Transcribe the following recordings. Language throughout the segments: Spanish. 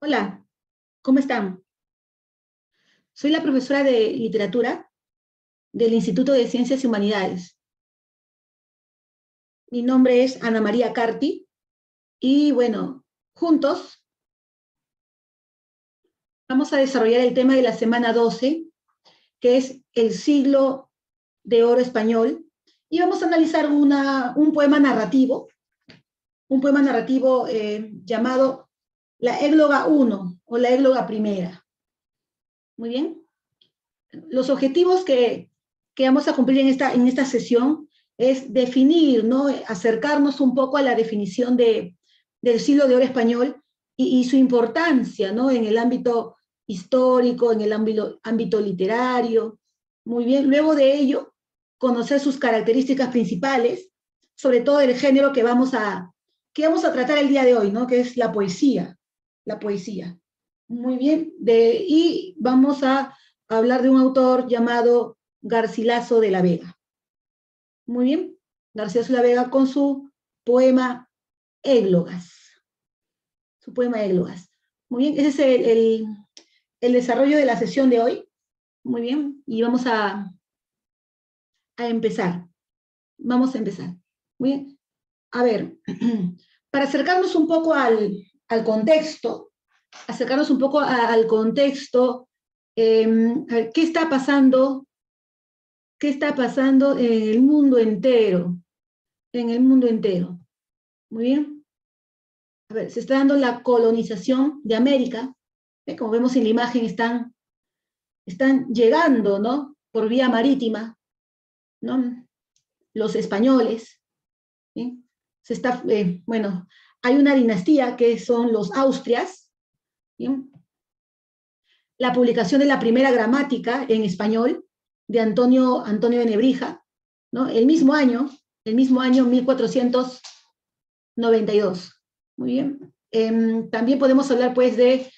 Hola, ¿cómo están? Soy la profesora de literatura del Instituto de Ciencias y Humanidades. Mi nombre es Ana María Carti y bueno, juntos vamos a desarrollar el tema de la semana 12, que es el siglo de oro español, y vamos a analizar un poema narrativo, un poema narrativo eh, llamado la égloga 1 o la égloga primera. Muy bien. Los objetivos que, vamos a cumplir en esta, en esta sesión es definir, ¿no? acercarnos un poco a la definición de, del siglo de oro español y, su importancia ¿no? en el ámbito histórico, en el ámbito, ámbito literario. Muy bien, luego de ello, conocer sus características principales, sobre todo el género que vamos a, que vamos a tratar el día de hoy, ¿no? que es la poesía la poesía. Muy bien, de, y vamos a hablar de un autor llamado Garcilaso de la Vega. Muy bien, Garcilaso de la Vega con su poema Églogas. Su poema Églogas. Muy bien, ese es el, el, desarrollo de la sesión de hoy. Muy bien, y vamos a, a empezar. Vamos a empezar. Muy bien. A ver, para acercarnos un poco al, al contexto, acercarnos un poco al contexto, em, qué está pasando, qué está pasando en el mundo entero, en el mundo entero. Muy bien. A ver, se está dando la colonización de América, como vemos en la imagen, están, están llegando, ¿no? Por vía marítima, ¿no? Los españoles, Se está, eh, bueno, hay una dinastía que son los Austrias, la publicación de la primera gramática en español de Antonio, Antonio de Nebrija, ¿no? el mismo año, el mismo año 1492. Muy bien. Em, también podemos hablar pues de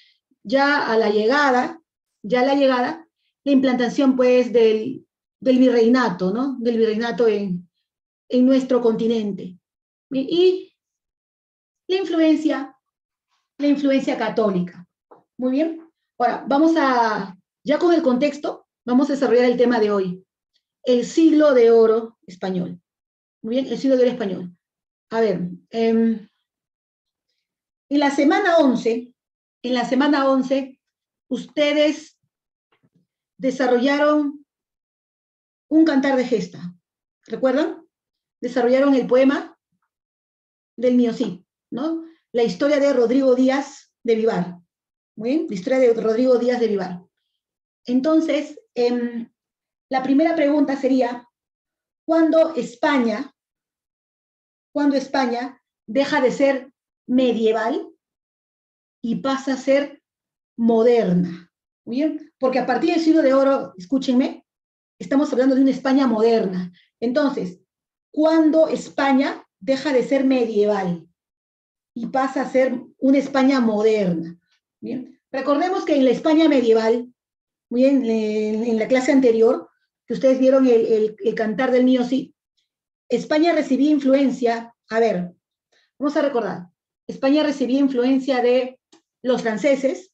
ya a la llegada, ya a la llegada, la implantación pues del, virreinato, ¿no? Del virreinato en nuestro continente. Y la influencia, la influencia católica. Muy bien. Ahora, vamos a, ya con el contexto, vamos a desarrollar el tema de hoy. El siglo de oro español. Muy bien, el siglo de oro español. A ver, em, en la semana 11, en la semana 11, ustedes desarrollaron un cantar de gesta. ¿Recuerdan? Desarrollaron el poema del mío sí. ¿No? La historia de Rodrigo Díaz de Vivar. Muy bien, la historia de Rodrigo Díaz de Vivar. Entonces, em, la primera pregunta sería, ¿cuándo España, cuando España deja de ser medieval y pasa a ser moderna? Muy bien, porque a partir del siglo de oro, escúchenme, estamos hablando de una España moderna. Entonces, ¿cuándo España deja de ser medieval? Y pasa a ser una España moderna. ¿bien? Recordemos que en la España medieval, bien, en la clase anterior, que ustedes vieron el, cantar del mío sí, España recibía influencia, a ver, vamos a recordar, España recibía influencia de los franceses,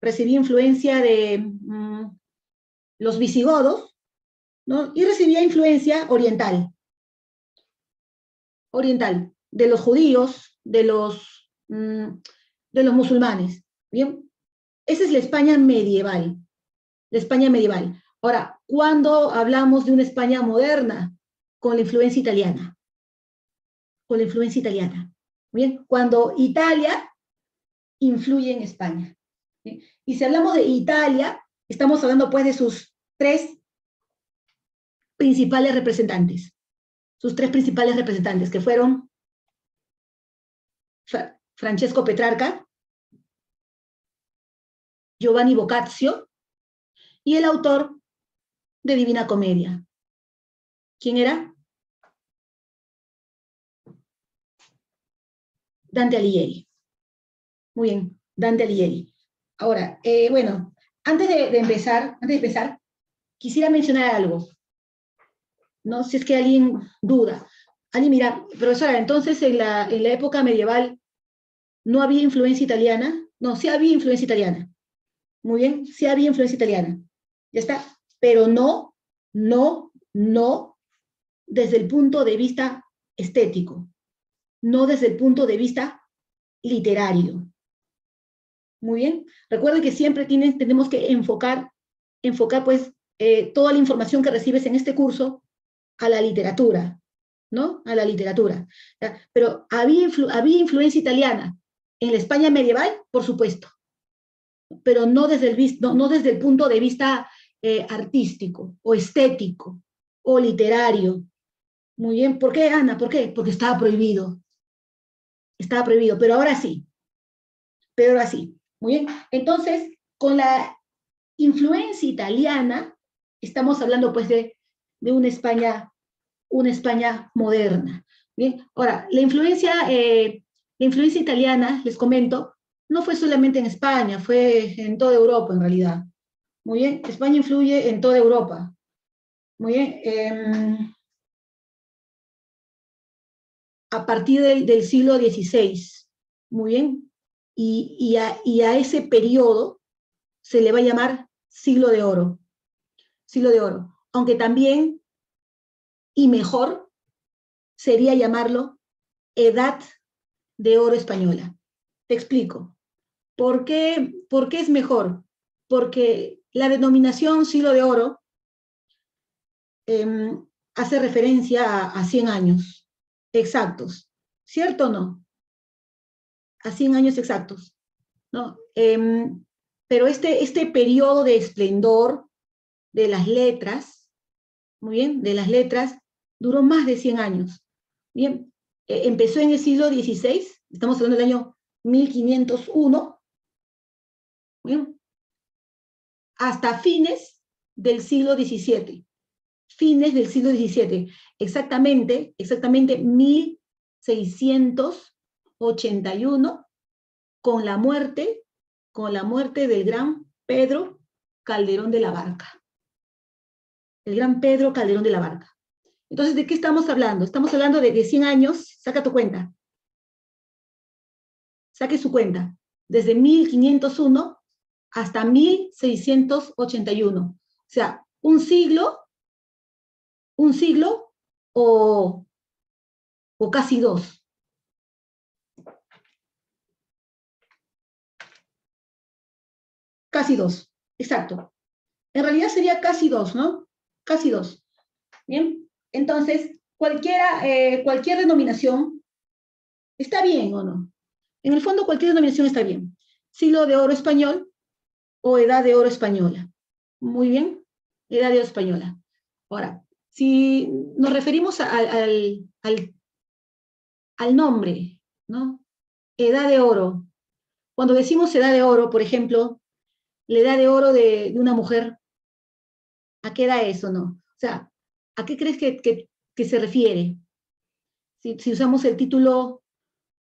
recibía influencia de mm, los visigodos, ¿no? y recibía influencia oriental, oriental, de los judíos, de los, mm, de los musulmanes. ¿Bien? Esa es la España medieval. La España medieval. Ahora, ¿cuándo hablamos de una España moderna? Con la influencia italiana. Con la influencia italiana. ¿Bien? Cuando Italia influye en España. Y si hablamos de Italia, estamos hablando pues de sus tres principales representantes. Sus tres principales representantes, que fueron Francesco Petrarca, Giovanni Boccaccio y el autor de Divina Comedia. ¿Quién era? Dante Alighieri. Muy bien, Dante Alighieri. Ahora, eh, bueno, antes de, empezar, antes de empezar, quisiera mencionar algo. No si es que alguien duda. Ali, mira, profesora, entonces en la, época medieval no había influencia italiana. no, sí había influencia italiana. Muy bien, sí había influencia italiana. Ya está. Pero no, no, no desde el punto de vista estético. No desde el punto de vista literario. Muy bien. Recuerden que siempre tienen, tenemos que enfocar, enfocar pues eh, toda la información que recibes en este curso a la literatura, ¿no? A la literatura. Pero ¿había, ¿había influencia italiana en la España medieval? Por supuesto. Pero no desde el, no, no desde el punto de vista eh, artístico o estético o literario. Muy bien. ¿Por qué, Ana? ¿Por qué? Porque estaba prohibido. Estaba prohibido, pero ahora sí. Pero ahora sí. Muy bien. Entonces, con la influencia italiana, estamos hablando pues de, una España, una España moderna. Bien, ahora, la influencia, eh, la influencia italiana, les comento, no fue solamente en España, fue en toda Europa en realidad. Muy bien, España influye en toda Europa. Muy bien. Em, a partir del, siglo XVI. Muy bien. Y, y, a, y a ese periodo se le va a llamar siglo de oro siglo de oro, aunque también, y mejor, sería llamarlo edad de oro española. Te explico. ¿Por qué, ¿Por qué es mejor? Porque la denominación siglo de oro em, hace referencia a, 100 años exactos, ¿cierto o no? A 100 años exactos, ¿no? Em, pero este, este periodo de esplendor de las letras, muy bien, de las letras, duró más de 100 años. Bien, e, empezó en el siglo XVI, estamos hablando del año 1501, bien, hasta fines del siglo XVII. Fines del siglo XVII, exactamente, exactamente 1681, con la muerte, con la muerte del gran Pedro Calderón de la Barca el gran Pedro Calderón de la Barca. Entonces, ¿de qué estamos hablando? Estamos hablando de, 100 años, saca tu cuenta. Saque su cuenta. Desde 1501 hasta 1681. O sea, un siglo, un siglo o, o casi dos. Casi dos, exacto. En realidad sería casi dos, ¿no? casi dos. Bien, entonces, cualquiera, eh, cualquier denominación está bien o no. En el fondo, cualquier denominación está bien. Siglo de oro español o edad de oro española. Muy bien, edad de oro española. Ahora, si nos referimos al, al, nombre, ¿no? Edad de oro. Cuando decimos edad de oro, por ejemplo, la edad de oro de, de una mujer ¿A qué da eso, no? O sea, ¿a qué crees que, se refiere? Si, usamos el título,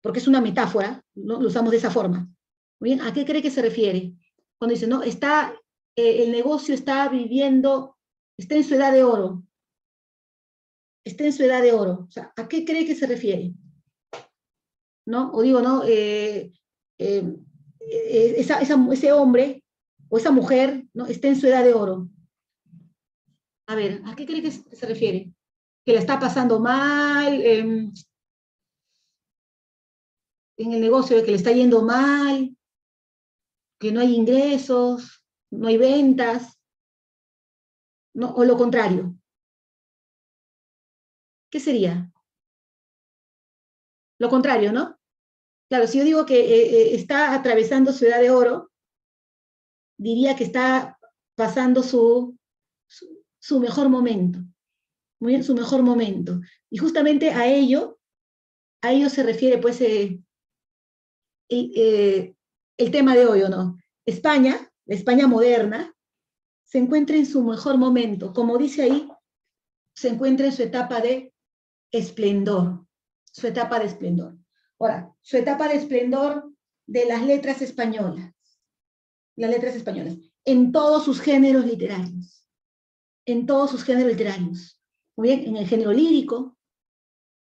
porque es una metáfora, ¿no? lo usamos de esa forma. Muy bien, ¿a qué cree que se refiere? Cuando dice, no, está, eh, el negocio está viviendo, está en su edad de oro. Está en su edad de oro. ¿a qué cree que se refiere? ¿No? O digo, ¿no? Eh, eh, ese hombre o esa mujer ¿no? está en su edad de oro. A ver, ¿a qué cree que se refiere? ¿Que le está pasando mal? Em, en el negocio, que le está yendo mal, que no hay ingresos, no hay ventas, no, o lo contrario. ¿Qué sería? Lo contrario, ¿no? Claro, si yo digo que eh, eh, está atravesando su edad de oro, diría que está pasando su mejor momento. Muy bien, su mejor momento. Y justamente a ello, a ello se refiere pues eh, eh, el, tema de hoy, ¿o no? España, la España moderna, se encuentra en su mejor momento. Como dice ahí, se encuentra en su etapa de esplendor. Su etapa de esplendor. Ahora, su etapa de esplendor de las letras españolas. Las letras españolas. En todos sus géneros literarios en todos sus géneros literarios. Muy bien, en el género lírico,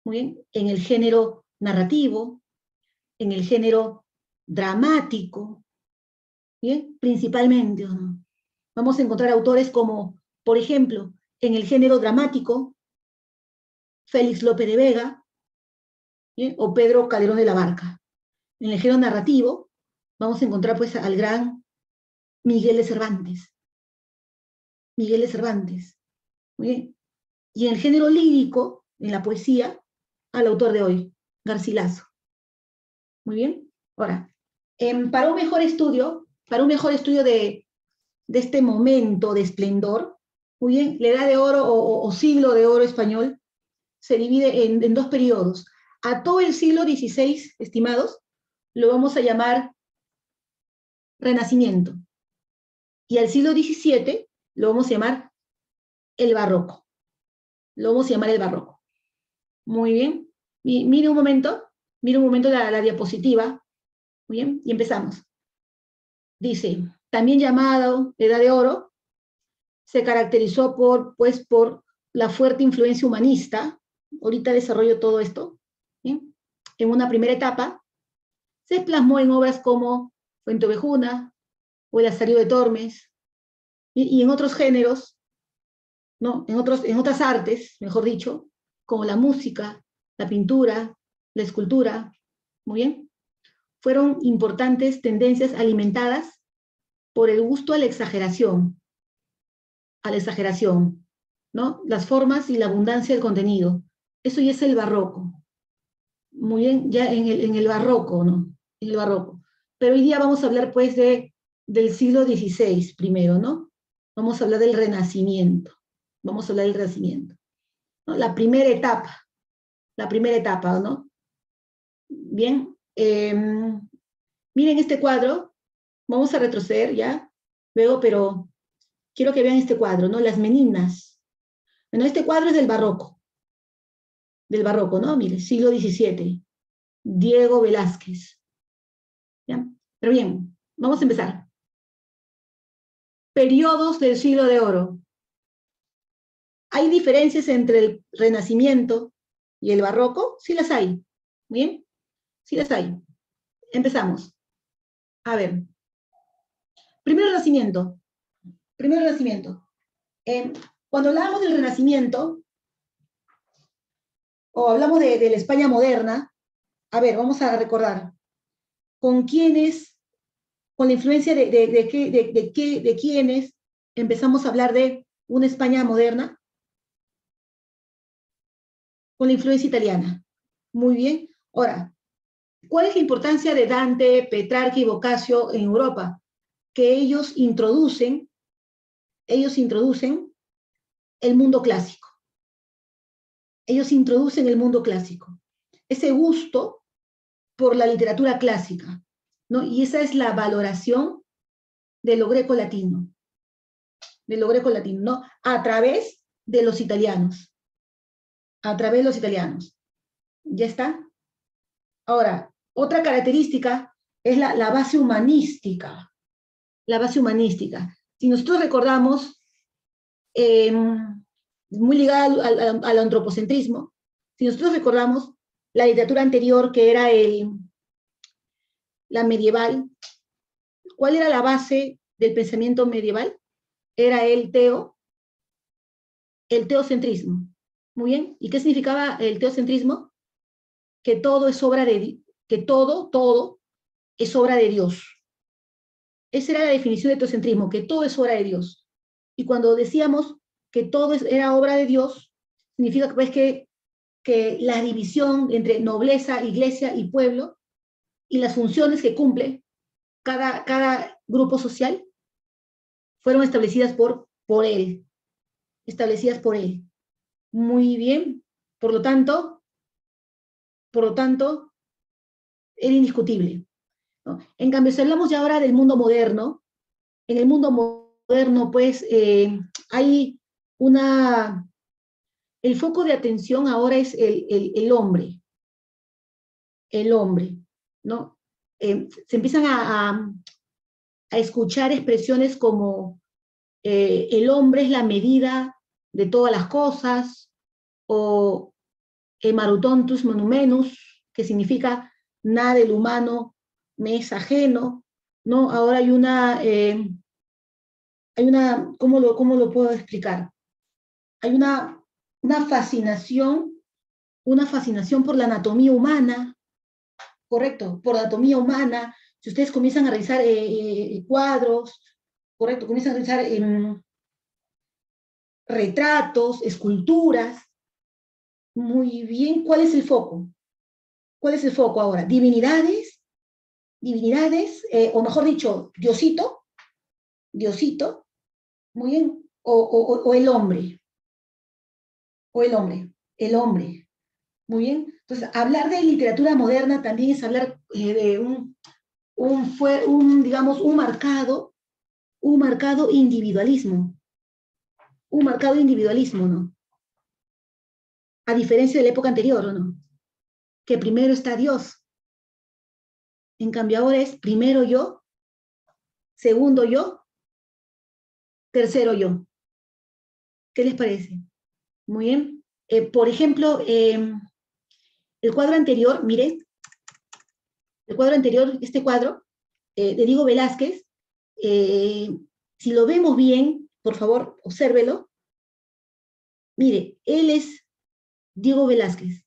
muy bien, en el género narrativo, en el género dramático, ¿bien? Principalmente, Vamos a encontrar autores como, por ejemplo, en el género dramático, Félix López de Vega, o Pedro Calderón de la Barca. En el género narrativo, vamos a encontrar pues al gran Miguel de Cervantes. Miguel de Cervantes. Y en el género lírico, en la poesía, al autor de hoy, Garcilaso. Muy bien. Ahora, em, para un mejor estudio, para un mejor estudio de, este momento de esplendor, muy bien, la edad de oro o, siglo de oro español se divide en, en, dos periodos. A todo el siglo XVI, estimados, lo vamos a llamar Renacimiento. Y al siglo XVII lo vamos a llamar el Barroco. Lo vamos a llamar el Barroco. Muy bien. mire un momento, mire un momento la, la diapositiva. Muy bien, y empezamos. Dice, también llamado Edad de Oro, se caracterizó por, pues, por la fuerte influencia humanista. Ahorita desarrollo todo esto. En una primera etapa, se plasmó en obras como Fuente Ovejuna o El Azario de Tormes, y, en otros géneros, ¿no? en, otros, en otras artes, mejor dicho, como la música, la pintura, la escultura, muy bien, fueron importantes tendencias alimentadas por el gusto a la exageración, a la exageración, ¿no? Las formas y la abundancia del contenido. Eso ya es el barroco. Muy bien, ya en el, en el barroco, ¿no? En el barroco. Pero hoy día vamos a hablar, pues, de, del siglo XVI primero, ¿no? Vamos a hablar del renacimiento. Vamos a hablar del renacimiento. La primera etapa. La primera etapa, ¿no? Bien. Em, miren este cuadro. Vamos a retroceder ya. Luego, pero quiero que vean este cuadro, ¿no? Las meninas. Bueno, este cuadro es del barroco. Del barroco, ¿no? Mire, siglo XVII. Diego Velázquez. ¿Ya? Pero bien, vamos a empezar periodos del siglo de oro. ¿Hay diferencias entre el Renacimiento y el Barroco? Sí las hay. ¿Bien? Sí las hay. Empezamos. A ver. Primero Renacimiento. Primero Renacimiento. Eh, cuando hablamos del Renacimiento, o hablamos de, de la España moderna, a ver, vamos a recordar. ¿Con quiénes con la influencia de, de, de, de, quienes empezamos a hablar de una España moderna, con la influencia italiana. Muy bien. Ahora, ¿cuál es la importancia de Dante, Petrarca y Boccaccio en Europa? Que ellos introducen, ellos introducen el mundo clásico. Ellos introducen el mundo clásico. Ese gusto por la literatura clásica. Y esa es la valoración de lo greco-latino, de lo greco-latino, ¿no? A través de los italianos, a través de los italianos. ¿Ya está? Ahora, otra característica es la, base humanística, la base humanística. Si nosotros recordamos, em, muy ligada al, al antropocentrismo, si nosotros recordamos la literatura anterior que era el, la medieval, ¿cuál era la base del pensamiento medieval? Era el teo, el teocentrismo. Muy bien, ¿y qué significaba el teocentrismo? Que todo es obra de que todo, todo es obra de Dios. Esa era la definición de teocentrismo, que todo es obra de Dios. Y cuando decíamos que todo era obra de Dios, significa pues que, que la división entre nobleza, iglesia y pueblo y las funciones que cumple cada, cada grupo social fueron establecidas por, por él, establecidas por él. Muy bien, por lo tanto, por lo tanto, era indiscutible. En cambio, si hablamos ya ahora del mundo moderno, en el mundo moderno, pues, eh, hay una... El foco de atención ahora es el, el, el hombre. El hombre. ¿No? Eh, se empiezan a, escuchar expresiones como eh, el hombre es la medida de todas las cosas, o emarutontus monumenus, que significa nada del humano me es ajeno, ¿no? Ahora hay una, eh, hay una, ¿cómo lo, ¿cómo lo puedo explicar? Hay una, una fascinación, una fascinación por la anatomía humana, correcto, por anatomía humana. Si ustedes comienzan a revisar eh, eh, cuadros, correcto, comienzan a revisar em, retratos, esculturas, muy bien, ¿cuál es el foco? ¿Cuál es el foco ahora? Divinidades, divinidades, eh, o mejor dicho, Diosito, Diosito, muy bien, o, el hombre, o el hombre, el hombre, muy bien. Entonces, hablar de literatura moderna también es hablar eh, de un, un, fue, un, digamos, un marcado, un marcado individualismo, un marcado individualismo, ¿no? A diferencia de la época anterior, ¿o no? Que primero está Dios. En cambio ahora es primero yo, segundo yo, tercero yo. ¿Qué les parece? Muy bien. Eh, por ejemplo, em, el cuadro anterior, miren, el cuadro anterior, este cuadro, eh, de Diego Velázquez, eh, si lo vemos bien, por favor, obsérvelo. Mire, él es Diego Velázquez.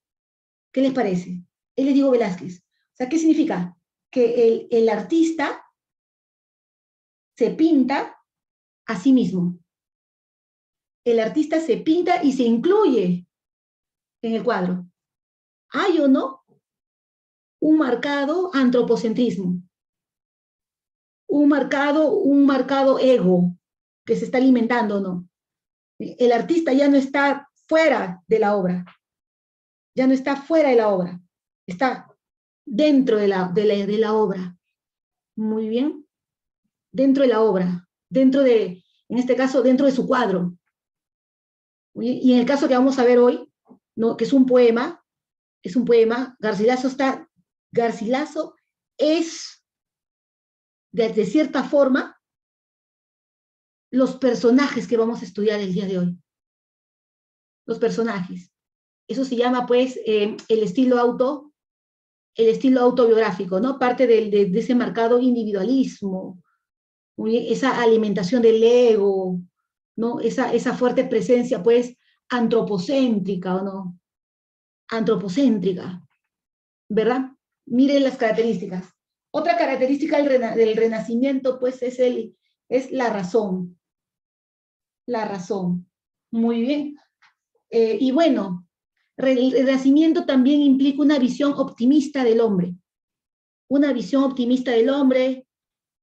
¿Qué les parece? Él es Diego Velázquez. O sea, ¿qué significa? Que el, artista se pinta a sí mismo. El artista se pinta y se incluye en el cuadro. ¿Hay o no un marcado antropocentrismo? Un marcado, un marcado ego que se está alimentando, ¿no? El artista ya no está fuera de la obra, ya no está fuera de la obra, está dentro de la, de la, obra. Muy bien. Dentro de la obra, dentro de, en este caso, dentro de su cuadro. Y en el caso que vamos a ver hoy, ¿no? que es un poema, es un poema, Garcilaso está, Garcilaso es, de, de cierta forma, los personajes que vamos a estudiar el día de hoy. Los personajes. Eso se llama, pues, eh, el estilo auto, el estilo autobiográfico, ¿no? Parte de, ese marcado individualismo, esa alimentación del ego, ¿no? Esa, esa fuerte presencia, pues, antropocéntrica, ¿o no? Antropocéntrica, ¿verdad? Miren las características. Otra característica del, renacimiento, pues, es, el, es la razón. La razón. Muy bien. Eh, y bueno, el renacimiento también implica una visión optimista del hombre, una visión optimista del hombre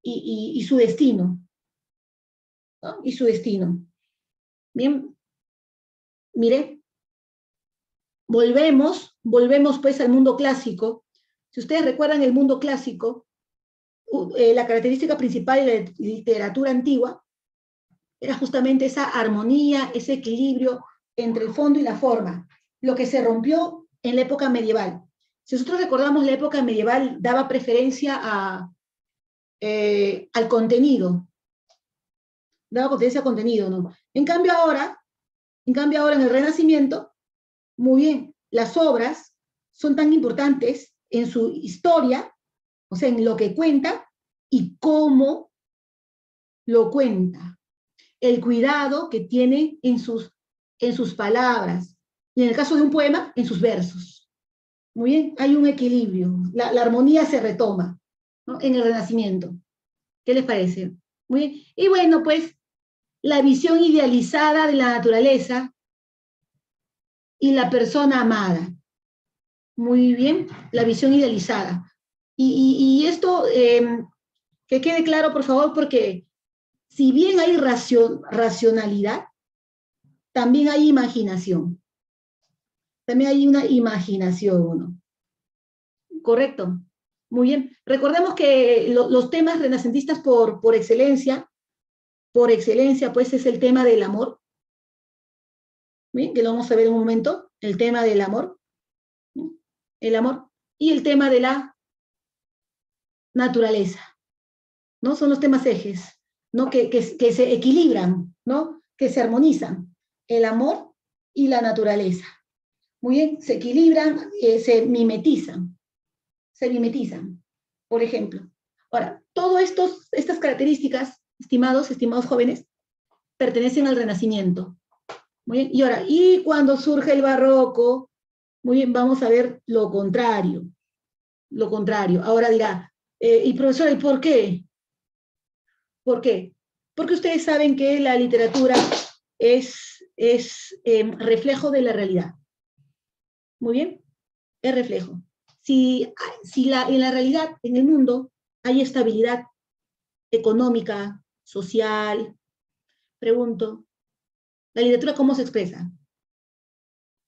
y, su destino, y su destino. Bien, mire, volvemos, volvemos pues al mundo clásico. Si ustedes recuerdan el mundo clásico, eh, la característica principal de la literatura antigua era justamente esa armonía, ese equilibrio entre el fondo y la forma lo que se rompió en la época medieval. Si nosotros recordamos la época medieval, daba preferencia a, eh, al contenido. Daba preferencia al contenido, ¿no? En cambio ahora, en cambio ahora en el Renacimiento, muy bien, las obras son tan importantes en su historia, o sea, en lo que cuenta y cómo lo cuenta. El cuidado que tiene en sus, en sus palabras, y en el caso de un poema, en sus versos. Muy bien, hay un equilibrio, la, armonía se retoma en el Renacimiento. ¿Qué les parece? Muy bien. Y bueno, pues, la visión idealizada de la naturaleza y la persona amada. Muy bien, la visión idealizada. Y, esto, em, que quede claro, por favor, porque si bien hay racionalidad, también hay imaginación también hay una imaginación, ¿no? Correcto. Muy bien. Recordemos que los temas renacentistas por, por excelencia, por excelencia, pues es el tema del amor. Que lo vamos a ver en un momento, el tema del amor. El amor. Y el tema de la naturaleza. ¿No? Son los temas ejes, ¿no? Que, que, que se equilibran, ¿no? Que se armonizan. El amor y la naturaleza muy bien, se equilibran, eh, se mimetizan, se mimetizan. por ejemplo. Ahora, todas estas características, estimados, estimados jóvenes, pertenecen al Renacimiento. Muy bien, y ahora, y cuando surge el barroco, muy bien, vamos a ver lo contrario. Lo contrario. Ahora dirá, eh, y profesor, ¿y por qué? ¿Por qué? Porque ustedes saben que la literatura es, es em, reflejo de la realidad. Muy bien, es reflejo. Si, si la, en la realidad, en el mundo, hay estabilidad económica, social, pregunto, ¿la literatura cómo se expresa?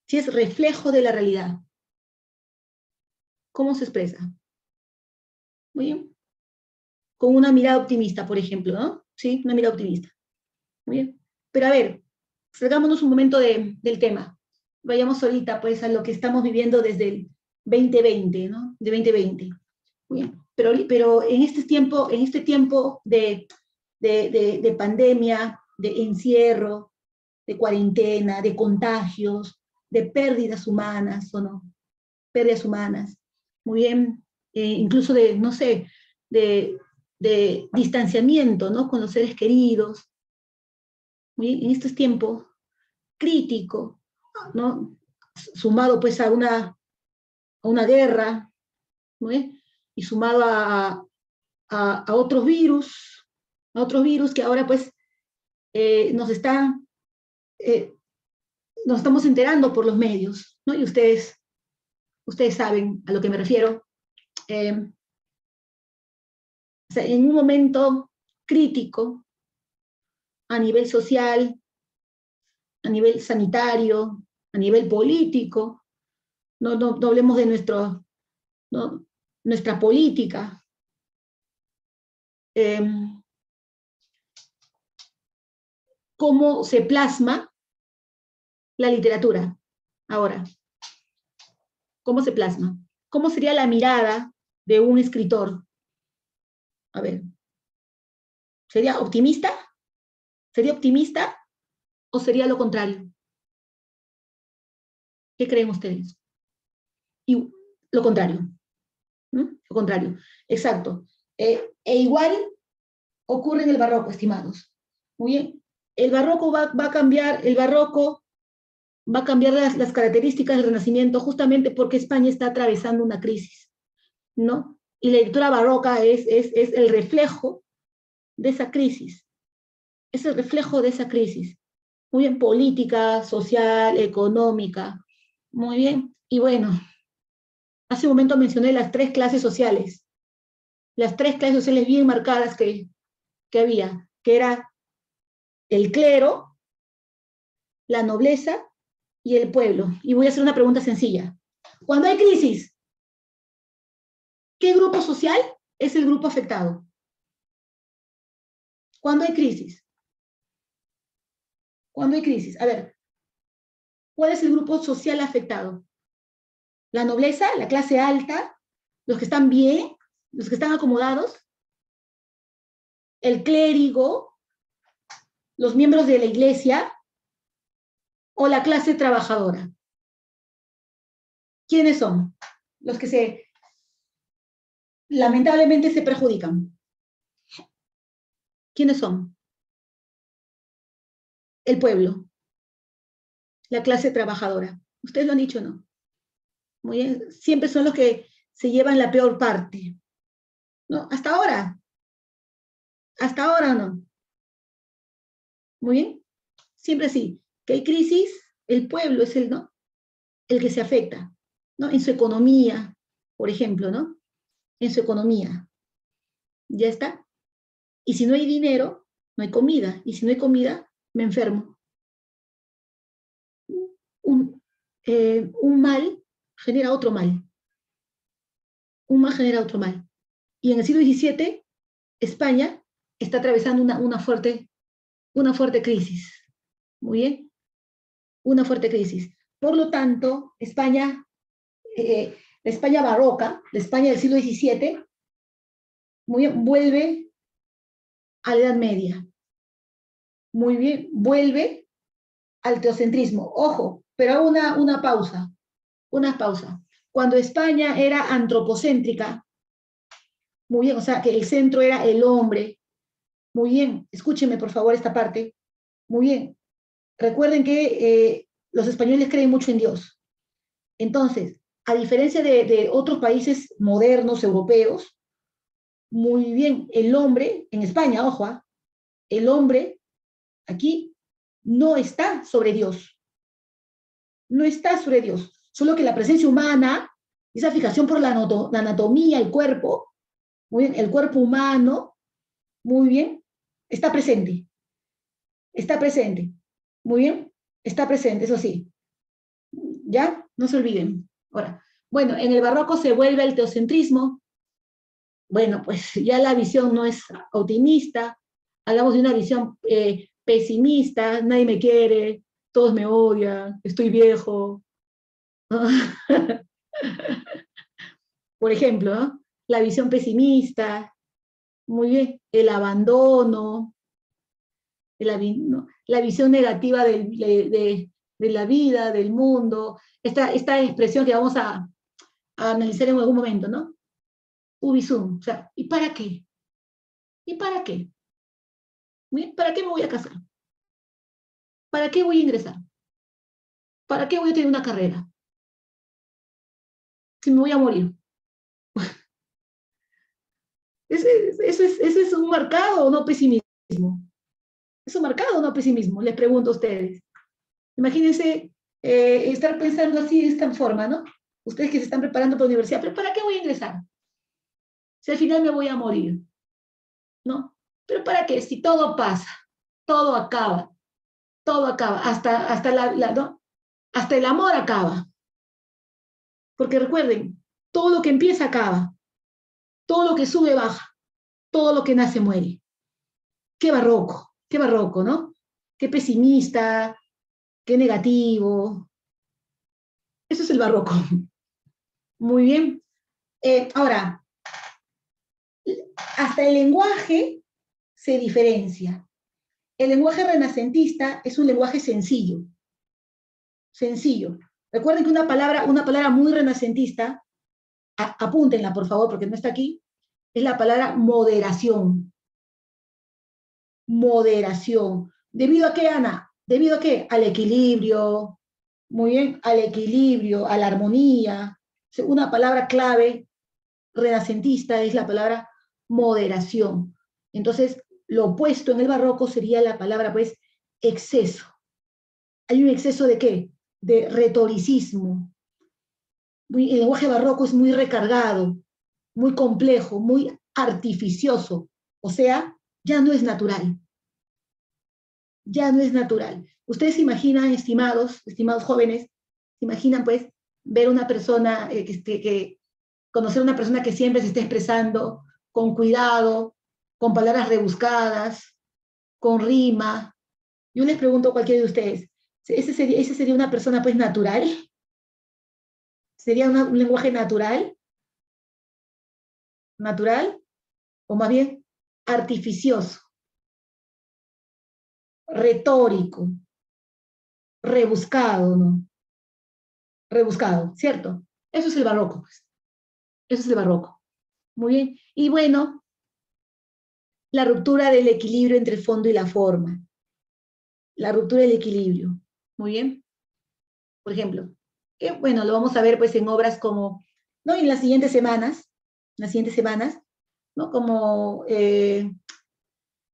Si es reflejo de la realidad, ¿cómo se expresa? Muy bien. Con una mirada optimista, por ejemplo, ¿no? Sí, una mirada optimista. Muy bien. Pero a ver, salgámonos un momento del tema. Vayamos ahorita, pues, a lo que estamos viviendo desde el 2020, ¿no? De 2020. Muy bien. Pero, pero en este tiempo, en este tiempo de, de, de pandemia, de encierro, de cuarentena, de contagios, de pérdidas humanas, ¿o no? Pérdidas humanas. Muy bien, eh, incluso de, no sé, de, de, distanciamiento, ¿no? Con los seres queridos. Muy en estos tiempos crítico, ¿no? Sumado pues a una, a una guerra, ¿no? Y sumado a, a, a otros virus, a otros virus que ahora pues eh, nos están, eh, nos estamos enterando por los medios, ¿no? Y ustedes, ustedes saben a lo que me refiero. Eh, en un momento crítico, a nivel social, a nivel sanitario, a nivel político, no, no, no hablemos de nuestro, no, nuestra política. Eh, cómo se plasma la literatura. Ahora, ¿cómo se plasma? ¿Cómo sería la mirada de un escritor? A ver, ¿sería optimista? ¿Sería optimista o sería lo contrario? ¿Qué creen ustedes? Y lo contrario. Lo contrario, exacto. Eh, e igual ocurre en el barroco, estimados. Muy bien el barroco va, a cambiar, el barroco va a cambiar las, características del Renacimiento justamente porque España está atravesando una crisis, ¿no? Y la lectura barroca es, es, es el reflejo de esa crisis, es el reflejo de esa crisis. Muy bien, política, social, económica, muy bien. Y bueno, hace un momento mencioné las tres clases sociales, las tres clases sociales bien marcadas que, que había, que era el clero, la nobleza y el pueblo. Y voy a hacer una pregunta sencilla. Cuando hay crisis, ¿qué grupo social es el grupo afectado? Cuando hay crisis. Cuando hay crisis. A ver, ¿cuál es el grupo social afectado? ¿La nobleza, la clase alta, los que están bien, los que están acomodados? ¿El clérigo, los miembros de la iglesia o la clase trabajadora. ¿Quiénes son? Los que se, lamentablemente se perjudican. ¿Quiénes son? El pueblo, la clase trabajadora. Ustedes lo han dicho, ¿no? Muy bien. Siempre son los que se llevan la peor parte. ¿No? Hasta ahora. Hasta ahora no. Muy bien. Siempre sí. Que hay crisis, el pueblo es el, ¿no? el que se afecta, ¿no? En su economía, por ejemplo, ¿no? En su economía. ¿Ya está? Y si no hay dinero, no hay comida. Y si no hay comida, me enfermo. Un, eh, mal genera otro mal. Un mal genera otro mal. Y en el siglo XVII, España está atravesando una, una fuerte una fuerte crisis. Muy bien. Una fuerte crisis. Por lo tanto, España, eh, la España barroca, la España del siglo XVII, muy vuelve a la Edad Media. Muy bien, vuelve al teocentrismo. Ojo, pero una, una pausa, una pausa. Cuando España era antropocéntrica, Muy bien, o sea, que el centro era el hombre. Muy bien, escúchenme por favor esta parte. Muy bien. Recuerden que eh, los españoles creen mucho en Dios. Entonces, a diferencia de, otros países modernos, europeos, muy bien, el hombre, en España, ojo, ¿ah? el hombre aquí no está sobre Dios. No está sobre Dios. Solo que la presencia humana, esa fijación por la, anatomía, el cuerpo, muy bien, el cuerpo humano, muy bien, está presente. Está presente. Muy bien, está presente, eso sí. ¿Ya? No se olviden. Ahora, bueno, en el barroco se vuelve el teocentrismo. Bueno, pues ya la visión no es optimista, hablamos de una visión eh, pesimista, nadie me quiere, todos me odian, estoy viejo. Por ejemplo, la visión pesimista, muy bien, el abandono, la visión negativa de, la vida, del mundo, esta, esta expresión que vamos a, analizar en algún momento, ¿no? Ubisum, o sea, ¿y para qué? ¿Y para qué? ¿Para qué me voy a casar? ¿Para qué voy a ingresar? ¿Para qué voy a tener una carrera? Si me voy a morir. ¿Ese, es, es un marcado no pesimismo? ¿Es un marcado o no pesimismo? Les pregunto a ustedes. Imagínense eh, estar pensando así de esta forma, ¿no? Ustedes que se están preparando para la universidad, ¿pero para qué voy a ingresar? Si al final me voy a morir, ¿no? Pero ¿para qué? Si todo pasa, todo acaba, todo acaba, hasta, hasta, la, hasta el amor acaba. Porque recuerden, todo lo que empieza acaba, todo lo que sube baja, todo lo que nace muere. Qué barroco, qué barroco, ¿no? Qué pesimista, qué negativo. Eso es el barroco. Muy bien. Eh, ahora, hasta el lenguaje se diferencia. El lenguaje renacentista es un lenguaje sencillo. Sencillo. Recuerden que una palabra, una palabra muy renacentista, apúntenla por favor porque no está aquí, es la palabra moderación. Moderación. ¿Debido a qué, Ana? ¿Debido a qué? Al equilibrio, muy bien, al equilibrio, a la armonía. Una palabra clave renacentista es la palabra moderación. Entonces, lo opuesto en el barroco sería la palabra, pues, exceso. Hay un exceso de qué? De retoricismo. el lenguaje barroco es muy recargado, muy complejo, muy artificioso. O sea, ya no es natural. Ya no es natural. Ustedes se imaginan, estimados, estimados jóvenes, se imaginan, pues, ver una persona, eh, que, que, conocer a una persona que siempre se está expresando con cuidado, con palabras rebuscadas, con rima. Yo les pregunto a cualquiera de ustedes, ¿ese sería, ese sería una persona pues natural? ¿Sería un lenguaje natural? ¿Natural? O más bien artificioso, retórico, rebuscado, ¿no? Rebuscado, ¿cierto? Eso es el barroco, pues. Eso es el barroco. Muy bien. Y bueno, la ruptura del equilibrio entre el fondo y la forma. La ruptura del equilibrio. Muy bien. Por ejemplo, que, bueno, lo vamos a ver pues en obras como, ¿no? En las siguientes semanas, en las siguientes semanas, ¿no? Como eh,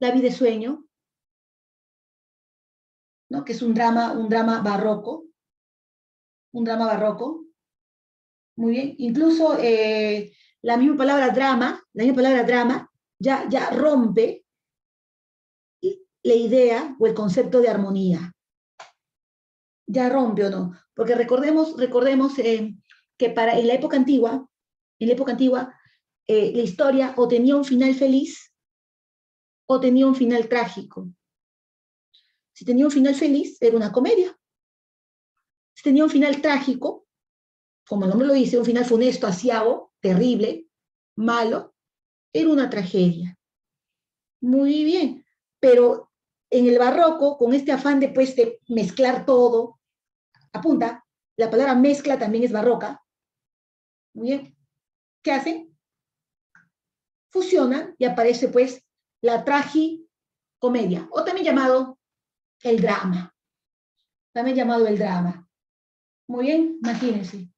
La vida de sueño, ¿no? Que es un drama, un drama barroco, un drama barroco. Muy bien. Incluso eh, la misma palabra drama, la misma palabra drama, ya, ya rompe la idea o el concepto de armonía. Ya rompe o no. Porque recordemos, recordemos eh, que para, en la época antigua, en la época antigua, eh, la historia o tenía un final feliz o tenía un final trágico. Si tenía un final feliz, era una comedia. Si tenía un final trágico, como el nombre lo dice, un final funesto, asiago, terrible, malo, era una tragedia. Muy bien, pero en el barroco, con este afán de, pues, de mezclar todo, apunta, la palabra mezcla también es barroca. Muy bien. ¿Qué hacen? Fusionan y aparece pues la tragicomedia, o también llamado el drama. También llamado el drama. Muy bien, imagínense.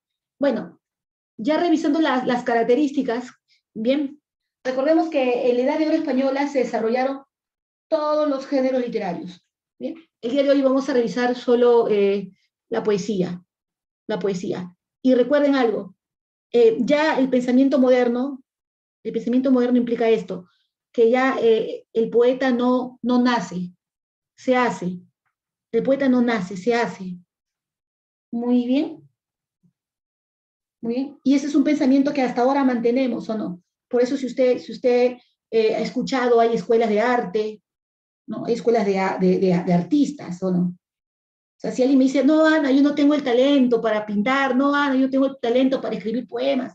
Bueno, ya revisando las, las características, bien, recordemos que en la Edad de Oro Española se desarrollaron todos los géneros literarios. Bien, el día de hoy vamos a revisar solo eh, la poesía, la poesía. Y recuerden algo, eh, ya el pensamiento moderno, el pensamiento moderno implica esto, que ya eh, el poeta no, no nace, se hace. El poeta no nace, se hace. Muy bien. Muy bien. Y ese es un pensamiento que hasta ahora mantenemos, ¿o no? Por eso si usted, si usted ha escuchado, hay escuelas de arte, ¿no? Hay escuelas de, de, de, artistas, ¿o no? O sea, si alguien me dice, no, Ana, yo no tengo el talento para pintar, no, Ana, yo tengo el talento para escribir poemas.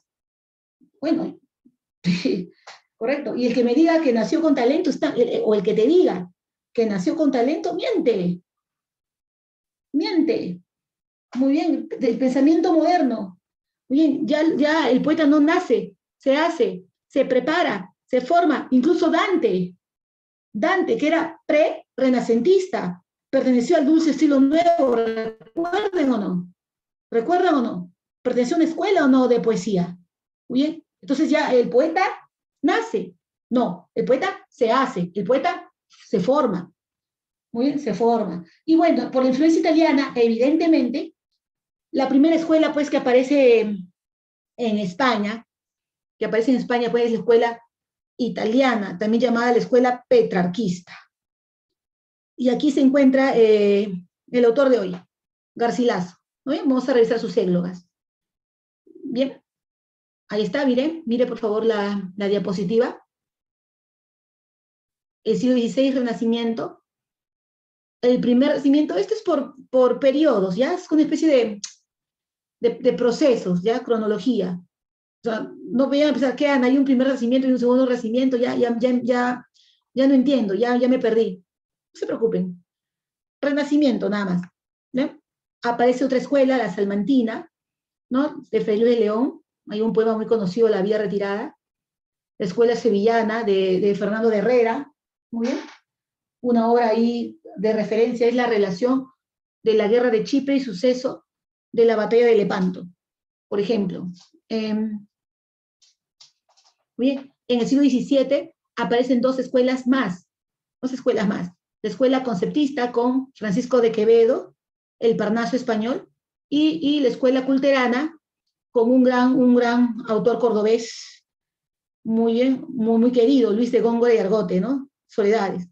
Bueno, correcto. Y el que me diga que nació con talento, está, eh, eh, o el que te diga que nació con talento, miente. Miente. Muy bien, del pensamiento moderno. Muy bien, ya, ya el poeta no nace, se hace, se prepara, se forma, incluso Dante. Dante, que era pre-renacentista, perteneció al dulce estilo nuevo, ¿recuerden o no? ¿Recuerdan o no? ¿Perteneció a una escuela o no de poesía? Muy bien, entonces ya el poeta nace. No, el poeta se hace, el poeta se forma. Muy bien, se forma. Y bueno, por la influencia italiana, evidentemente, la primera escuela pues que aparece en España, que aparece en España pues es la escuela italiana, también llamada la escuela petrarquista. Y aquí se encuentra eh, el autor de hoy, Garcilaso. Vamos a revisar sus églogas. Bien, ahí está, mire, mire por favor la, diapositiva. El siglo XVI, Renacimiento. El primer Renacimiento, esto es por, por periodos, ¿ya? Es una especie de, de, procesos, ¿ya? Cronología. O sea, no voy a empezar, ¿qué Hay un primer nacimiento y un segundo nacimiento, ya, ya, ya, ya, no entiendo, ya, ya me perdí. No se preocupen. Renacimiento, nada más. Aparece otra escuela, la Salmantina, ¿no? De Fray de León. Hay un poema muy conocido, La Vía Retirada. La escuela sevillana de, Fernando de Herrera. Muy bien. Una obra ahí de referencia es la relación de la guerra de Chipre y suceso de la batalla de Lepanto, por ejemplo. Eh, Bien, en el siglo XVII aparecen dos escuelas más, dos escuelas más. La escuela conceptista con Francisco de Quevedo, el Parnaso español, y, la escuela culterana con un gran, un gran autor cordobés muy, muy, muy querido, Luis de Góngora y Argote, ¿no? Soledades.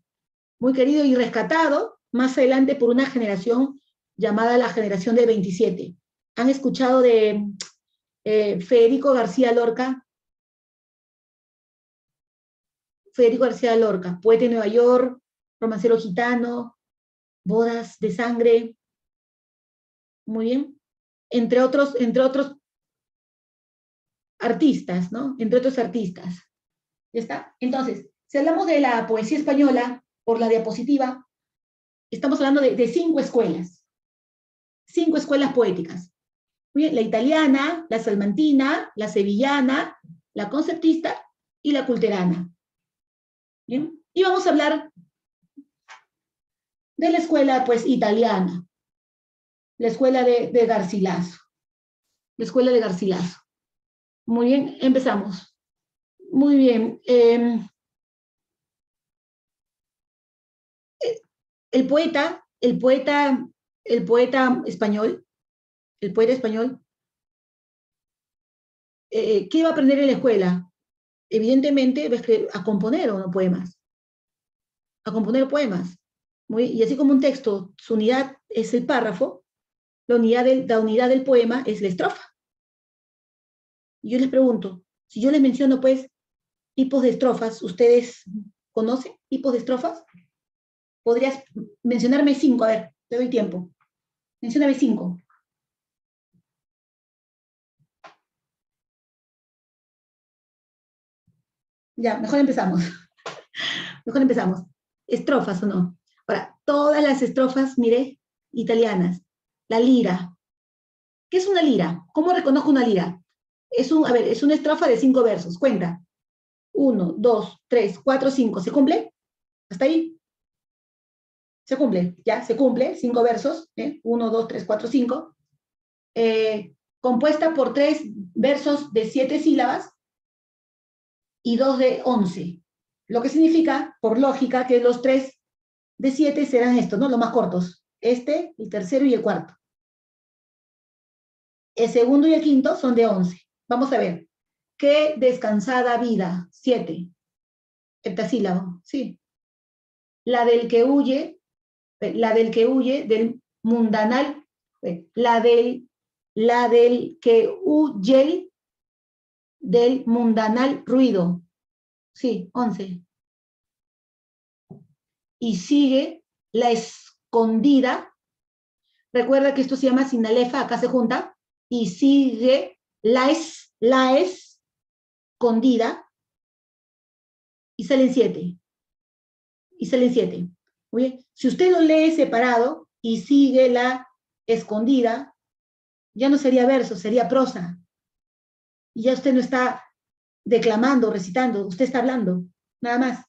Muy querido y rescatado más adelante por una generación llamada la generación del 27. ¿Han escuchado de eh, Federico García Lorca? Federico García Lorca, poeta de Nueva York, romancero gitano, bodas de sangre, muy bien, entre otros, entre otros artistas, ¿no? Entre otros artistas. ¿Ya está? Entonces, si hablamos de la poesía española, por la diapositiva, estamos hablando de, cinco escuelas, cinco escuelas poéticas. Bien, la italiana, la salmantina, la sevillana, la conceptista y la culterana. Y vamos a hablar de la escuela, pues, italiana, la escuela de, Garcilaso, la escuela de Garcilaso. Muy bien, empezamos. Muy bien. Em, el poeta, el poeta, el poeta español, el poeta español, eh, ¿qué va a aprender en la escuela? evidentemente que a componer o no poemas, a componer poemas. y así como un texto, su unidad es el párrafo, la unidad, del, la unidad del poema es la estrofa. Yo les pregunto, si yo les menciono pues tipos de estrofas, ¿ustedes conocen tipos de estrofas? ¿Podrías mencionarme cinco? A ver, te doy tiempo. Mencióname cinco. Ya, mejor empezamos. mejor empezamos. Estrofas o no. Ahora, todas las estrofas, mire, italianas. La lira. ¿Qué es una lira? ¿Cómo reconozco una lira? Es un, a ver, es una estrofa de cinco versos. Cuenta. 1, 2, 3, 4, 5. ¿Se cumple? ¿Hasta ahí? Se cumple, ya, se cumple. Cinco versos. 1, 2, 3, 4, 5. compuesta por tres versos de siete sílabas y dos de once. Lo que significa, por lógica, que los tres de siete serán estos, ¿no? Los más cortos. Este, el tercero y el cuarto. El segundo y el quinto son de once. Vamos a ver. Qué descansada vida. Siete. Heptasílabo. Sí. La del que huye, la del que huye del mundanal, la del, la del que huye del mundanal ruido. Sí, once. Y sigue la escondida. Recuerda que esto se llama sinalefa, acá se junta. Y sigue la, es, la escondida. Y salen siete. Y salen siete. Muy bien. Si usted lo lee separado y sigue la escondida, ya no sería verso, sería prosa. Y ya usted no está declamando, recitando, usted está hablando, nada más.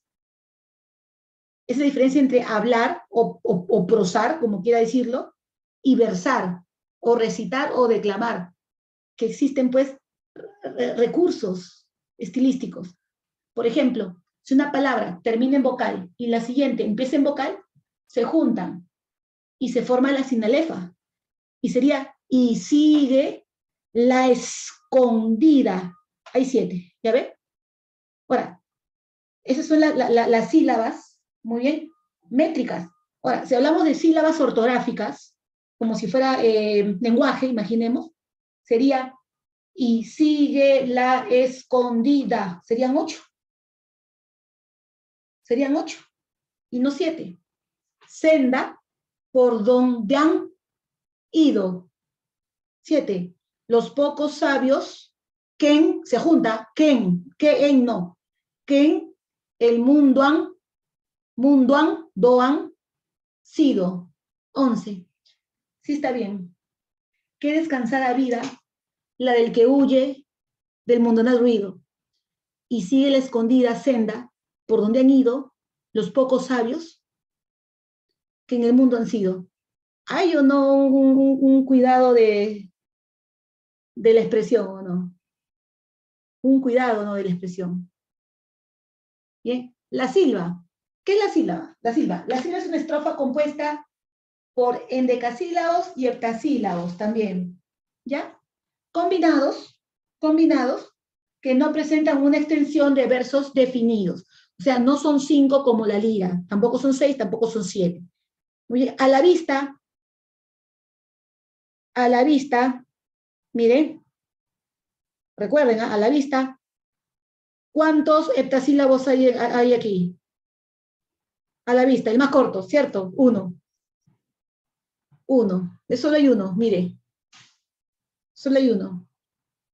Es la diferencia entre hablar o, prosar, como quiera decirlo, y versar, o recitar o declamar, que existen pues recursos estilísticos. Por ejemplo, si una palabra termina en vocal y la siguiente empieza en vocal, se juntan y se forma la sinalefa. Y sería, y sigue la escondida. Hay siete. ¿Ya ve? Ahora, esas son las sílabas, muy bien, métricas. Ahora, si hablamos de sílabas ortográficas, como si fuera eh, lenguaje, imaginemos, sería y sigue la escondida. Serían ocho. Serían ocho y no siete. Senda por donde han ido. Siete. Los pocos sabios Ken se junta, Ken, en no. Ken, el mundoan, mundoan, doan, sido. Once. Sí está bien. Qué descansada vida, la del que huye del mundanal ruido y sigue la escondida senda por donde han ido los pocos sabios que en el mundo han sido. ¿Hay o no un, cuidado de, de la expresión o no? un cuidado ¿no? de la expresión. Bien, la silba. ¿Qué es la sílaba? La silba. La silba es una estrofa compuesta por endecasílabos y heptasílabos también. ¿Ya? Combinados, combinados, que no presentan una extensión de versos definidos. O sea, no son cinco como la lira, tampoco son seis, tampoco son siete. A la vista, a la vista, miren, Recuerden, ¿ah? a la vista, ¿cuántos heptasílabos hay, hay aquí? A la vista, el más corto, ¿cierto? Uno. Uno. De solo hay uno, mire. Solo hay uno.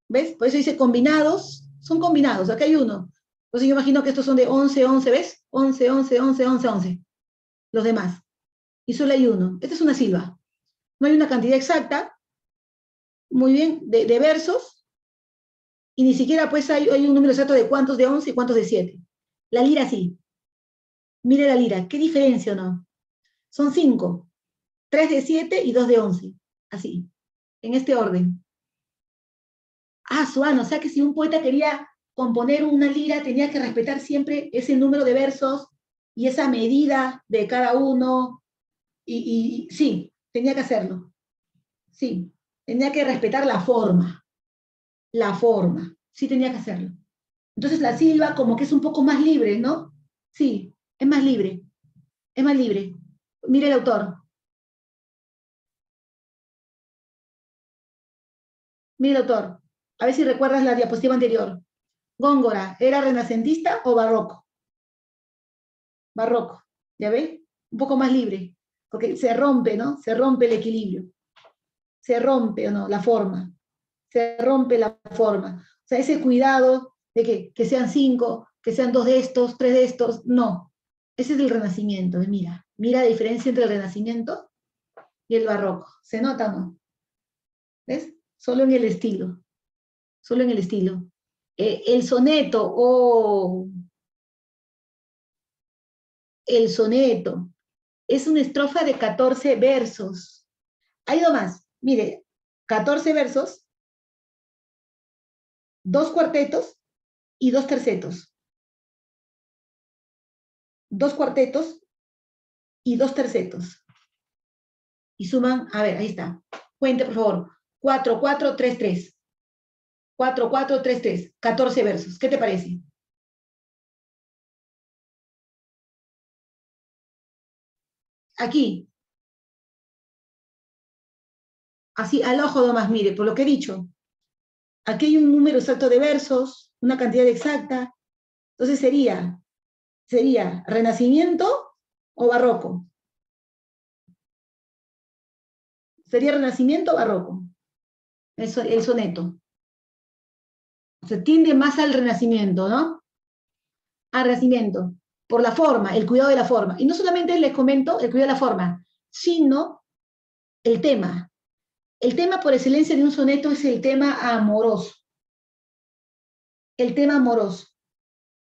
¿Ves? Por eso dice combinados. Son combinados, acá hay uno. Entonces yo imagino que estos son de 11, 11, ¿ves? 11, 11, 11, 11, 11. Los demás. Y solo hay uno. Esta es una silva. No hay una cantidad exacta, muy bien, de, versos, y ni siquiera pues hay, un número exacto de cuántos de 11 y cuántos de 7. La lira sí. Mire la lira, ¿qué diferencia o no? Son 5, 3 de 7 y 2 de 11. Así, en este orden. Ah, Suano, o sea que si un poeta quería componer una lira, tenía que respetar siempre ese número de versos y esa medida de cada uno. Y, sí, tenía que hacerlo. Sí, tenía que respetar la forma la forma. Sí tenía que hacerlo. Entonces la silva como que es un poco más libre, ¿no? Sí, es más libre. Es más libre. Mire el autor. Mire el autor. A ver si recuerdas la diapositiva anterior. Góngora, ¿era renacentista o barroco? Barroco, ¿ya ve? Un poco más libre, porque se rompe, ¿no? Se rompe el equilibrio. Se rompe, ¿o no? La forma se rompe la forma. O sea, ese cuidado de que, que sean cinco, que sean dos de estos, tres de estos, no. Ese es el renacimiento, mira, mira la diferencia entre el renacimiento y el barroco. ¿Se nota no? ¿Ves? Solo en el estilo. Solo en el estilo. Eh, el soneto, o el soneto, es una estrofa de 14 versos. Hay más, mire, 14 versos, dos cuartetos y dos tercetos. Dos cuartetos y dos tercetos. Y suman, a ver, ahí está. Cuente, por favor. 4, 4, 3, 3. 4, 4, 3, 3. 14 versos. ¿Qué te parece? Aquí. Así, al ojo nomás, mire, por lo que he dicho. Aquí hay un número exacto de versos, una cantidad exacta. Entonces sería, sería renacimiento o barroco. Sería renacimiento o barroco. El soneto. Se tiende más al renacimiento, ¿no? Al renacimiento, por la forma, el cuidado de la forma. Y no solamente les comento el cuidado de la forma, sino el tema. El tema por excelencia de un soneto es el tema amoroso. El tema amoroso.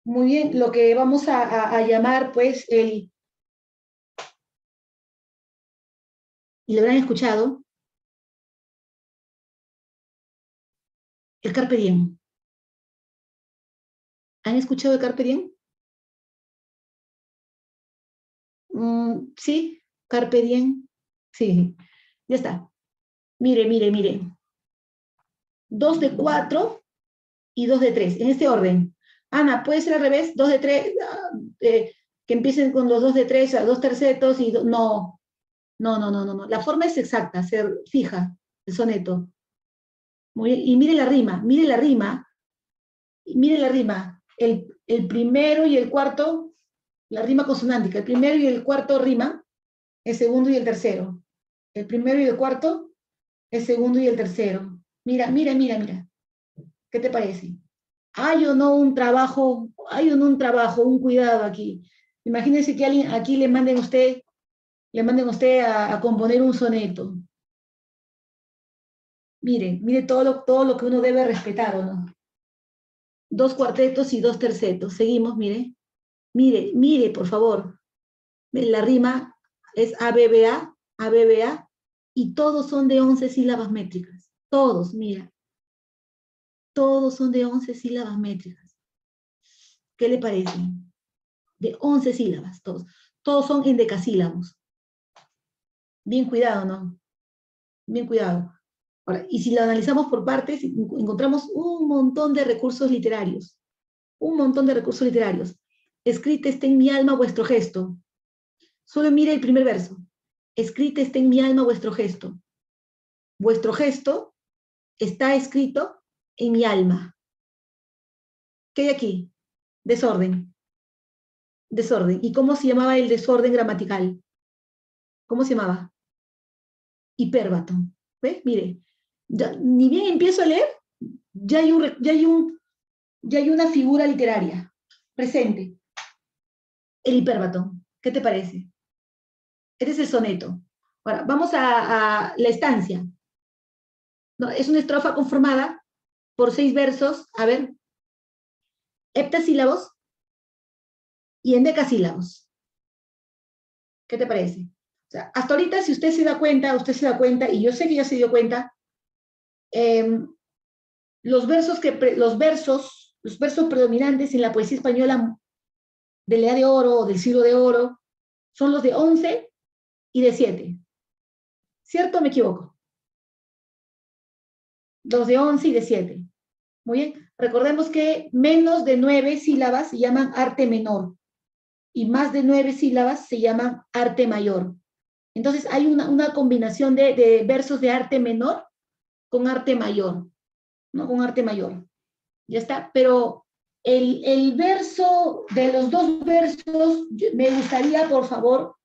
Muy bien, lo que vamos a, llamar, pues, el... Y lo habrán escuchado. El carpe diem. ¿Han escuchado el carpe diem? Mm, sí, carpe diem. Sí, ya está. Mire, mire, mire. Dos de cuatro y dos de tres, en este orden. Ana, puede ser al revés, dos de tres, ah, eh, que empiecen con los dos de tres, dos tercetos y no, no, no, no, no, no. La forma es exacta, ser fija, el soneto. Muy, y mire la rima, mire la rima, mire la rima el, primero y el cuarto, la rima consonántica, el primero y el cuarto rima, el segundo y el tercero. El primero y el cuarto, el segundo y el tercero. Mira, mira, mira, mira. ¿Qué te parece? Hay o no un trabajo, hay o no un trabajo, un cuidado aquí. Imagínense que alguien aquí le manden usted, le manden usted a, componer un soneto. Mire, mire todo lo, todo lo que uno debe respetar, ¿o no? Dos cuartetos y dos tercetos. Seguimos, mire. Mire, mire, por favor. La rima es ABBA, ABBA, y todos son de 11 sílabas métricas. Todos, mira. Todos son de 11 sílabas métricas. ¿Qué le parece? De 11 sílabas, todos. Todos son endecasílabos. Bien cuidado, ¿no? Bien cuidado y si lo analizamos por partes, encontramos un montón de recursos literarios, un montón de recursos literarios. Escrita está en mi alma vuestro gesto. Solo mire el primer verso. Escrita está en mi alma vuestro gesto. Vuestro gesto está escrito en mi alma. ¿Qué hay aquí? Desorden. Desorden. ¿Y cómo se llamaba el desorden gramatical? ¿Cómo se llamaba? Hipérbato. ¿Ves? Mire, ni bien empiezo a leer, ya hay, un, ya, hay un, ya hay una figura literaria presente. El hipérbato. ¿Qué te parece? Este es el soneto. Ahora, vamos a, la estancia. Es una estrofa conformada por seis versos, a ver, heptasílabos y endecasílabos. ¿Qué te parece? Hasta ahorita, si usted se da cuenta, usted se da cuenta, y yo sé que ya se dio cuenta, Em, los, versos que, los, versos, los versos predominantes en la poesía española de la de oro o del siglo de oro son los de 11 y de 7. ¿Cierto o me equivoco? Los de 11 y de 7. Muy bien. Recordemos que menos de 9 sílabas se llaman arte menor y más de 9 sílabas se llaman arte mayor. Entonces hay una, combinación de, de, versos de arte menor con arte mayor, ¿no? Con arte mayor. Ya está, pero el, el verso, de los dos versos, me gustaría, por favor,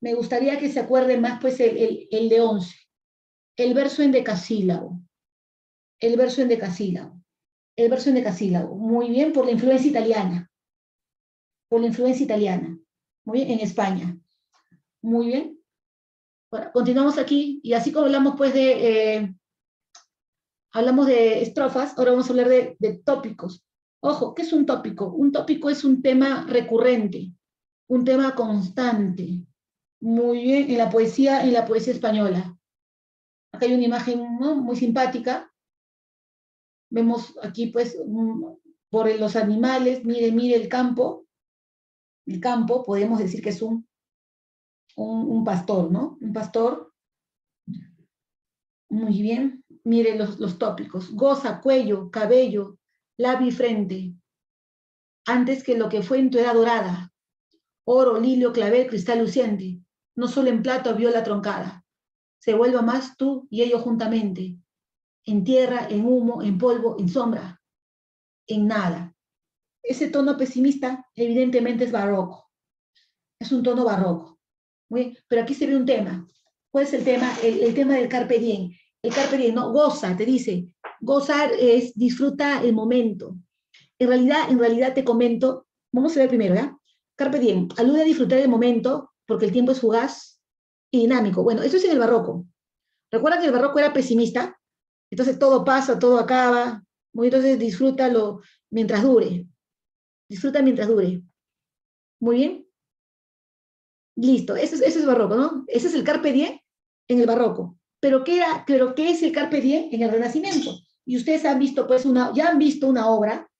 me gustaría que se acuerde más, pues, el, el, de once. El verso en decasílabo. El verso en decasílabo. El verso en decasílabo. Muy bien, por la influencia italiana. Por la influencia italiana. Muy bien, en España. Muy bien. Bueno, continuamos aquí, y así como hablamos, pues, de... Eh, hablamos de estrofas, ahora vamos a hablar de, tópicos. Ojo, ¿qué es un tópico? Un tópico es un tema recurrente, un tema constante. Muy bien, en la poesía, en la poesía española. Acá hay una imagen muy simpática. Vemos aquí, pues, por los animales, mire, mire el campo. El campo, podemos decir que es un, un, pastor, ¿no? Un pastor. Muy bien. Mire los, los tópicos. Goza, cuello, cabello, labio y frente, antes que lo que fue en tu edad dorada, oro, lilio, clavel, cristal luciente, no solo en plato vio la troncada, se vuelva más tú y ello juntamente, en tierra, en humo, en polvo, en sombra, en nada. Ese tono pesimista evidentemente es barroco, es un tono barroco. Muy Pero aquí se ve un tema. ¿Cuál es el tema? El, tema del carpe diem. El carpe diem, no, goza, te dice, Gozar es disfruta el momento. En realidad, en realidad te comento, vamos a ver primero, ¿ya? Carpe diem, alude a disfrutar el momento porque el tiempo es fugaz y dinámico. Bueno, eso es en el barroco. Recuerda que el barroco era pesimista, entonces todo pasa, todo acaba, muy entonces disfrútalo mientras dure. Disfruta mientras dure. Muy bien. Listo, eso es, eso es barroco, ¿no? Ese es el carpe diem en el barroco. Pero ¿qué, era, pero ¿qué es el carpe diem en el renacimiento? y ustedes han visto, pues, una, ya han visto una obra,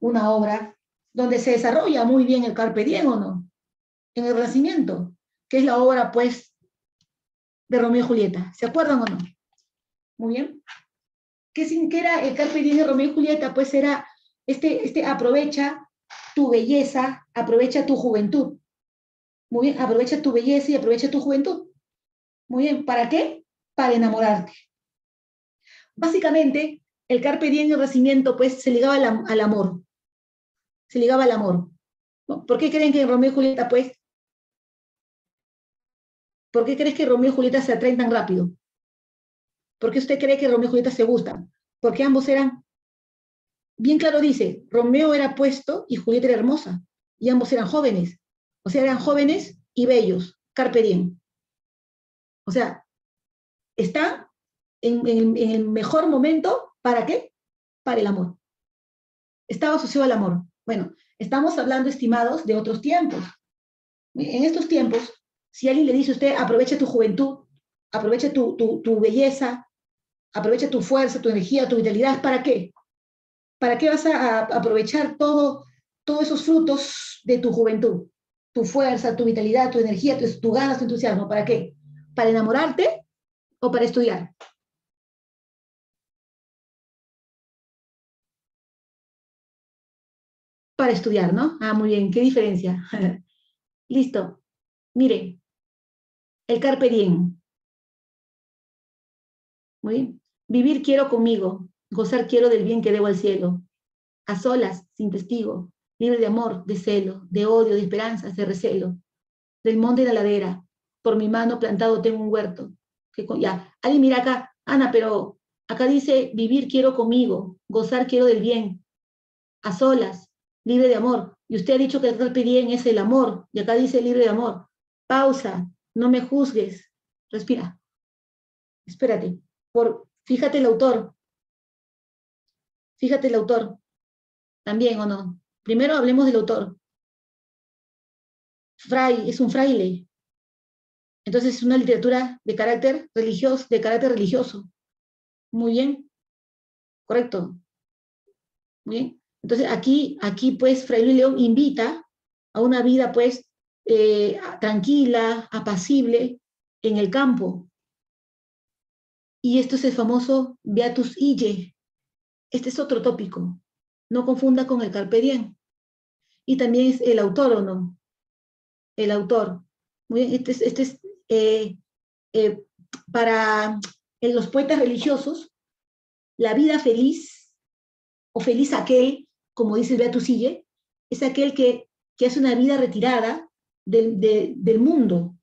una obra donde se desarrolla muy bien el Carpe Diem, ¿o no? En el Renacimiento, que es la obra, pues, de Romeo y Julieta. ¿Se acuerdan o no? Muy bien. ¿Qué, qué era el Carpe Diem de Romeo y Julieta? Pues era, este, este, aprovecha tu belleza, aprovecha tu juventud. Muy bien, aprovecha tu belleza y aprovecha tu juventud. Muy bien, ¿para qué? Para enamorarte. Básicamente, el carpe diem y el pues, se ligaba al, amor. Se ligaba al amor. ¿Por qué creen que Romeo y Julieta, pues, ¿por qué crees que Romeo y Julieta se atraen tan rápido? ¿Por qué usted cree que Romeo y Julieta se gustan? Porque ambos eran, bien claro dice, Romeo era puesto y Julieta era hermosa, y ambos eran jóvenes. O sea, eran jóvenes y bellos, carpe diem. O sea, están en, el mejor momento, ¿para qué? Para el amor. Estaba asociado al amor. Bueno, estamos hablando, estimados, de otros tiempos. En estos tiempos, si alguien le dice a usted, aprovecha tu juventud, aprovecha tu, tu, belleza, aprovecha tu fuerza, tu energía, tu vitalidad, ¿para qué? ¿Para qué vas a, aprovechar todo, todos esos frutos de tu juventud? Tu fuerza, tu vitalidad, tu energía, tu, tu ganas, tu entusiasmo, ¿para qué? ¿Para enamorarte o para estudiar? para estudiar, ¿no? Ah, muy bien, qué diferencia. Listo. Mire, el carpe. Muy bien. Vivir quiero conmigo, gozar quiero del bien que debo al cielo. A solas, sin testigo, libre de amor, de celo, de odio, de esperanza, de recelo. Del monte de la ladera, por mi mano plantado tengo un huerto. Que ya, alguien mira acá, Ana, pero acá dice vivir quiero conmigo, gozar quiero del bien. A solas, libre de amor. Y usted ha dicho que el diem es el amor, y acá dice libre de amor. Pausa, no me juzgues, respira. Espérate, por, fíjate el autor. Fíjate el autor. También, ¿o no? Primero hablemos del autor. Fray, es un fraile. Entonces es una literatura de carácter religioso, de carácter religioso. Muy bien. Correcto. Muy bien. Entonces aquí, aquí pues Fray Luis León invita a una vida pues eh, tranquila, apacible en el campo. Y esto es el famoso Beatus Ille. Este es otro tópico. No confunda con el Carpe Diem. Y también es el autor, ¿o no? El autor. Muy bien, este es, este es eh, eh, para los poetas religiosos, la vida feliz o feliz aquel como dice Beatus es aquel que, que hace una vida retirada del, del mundo,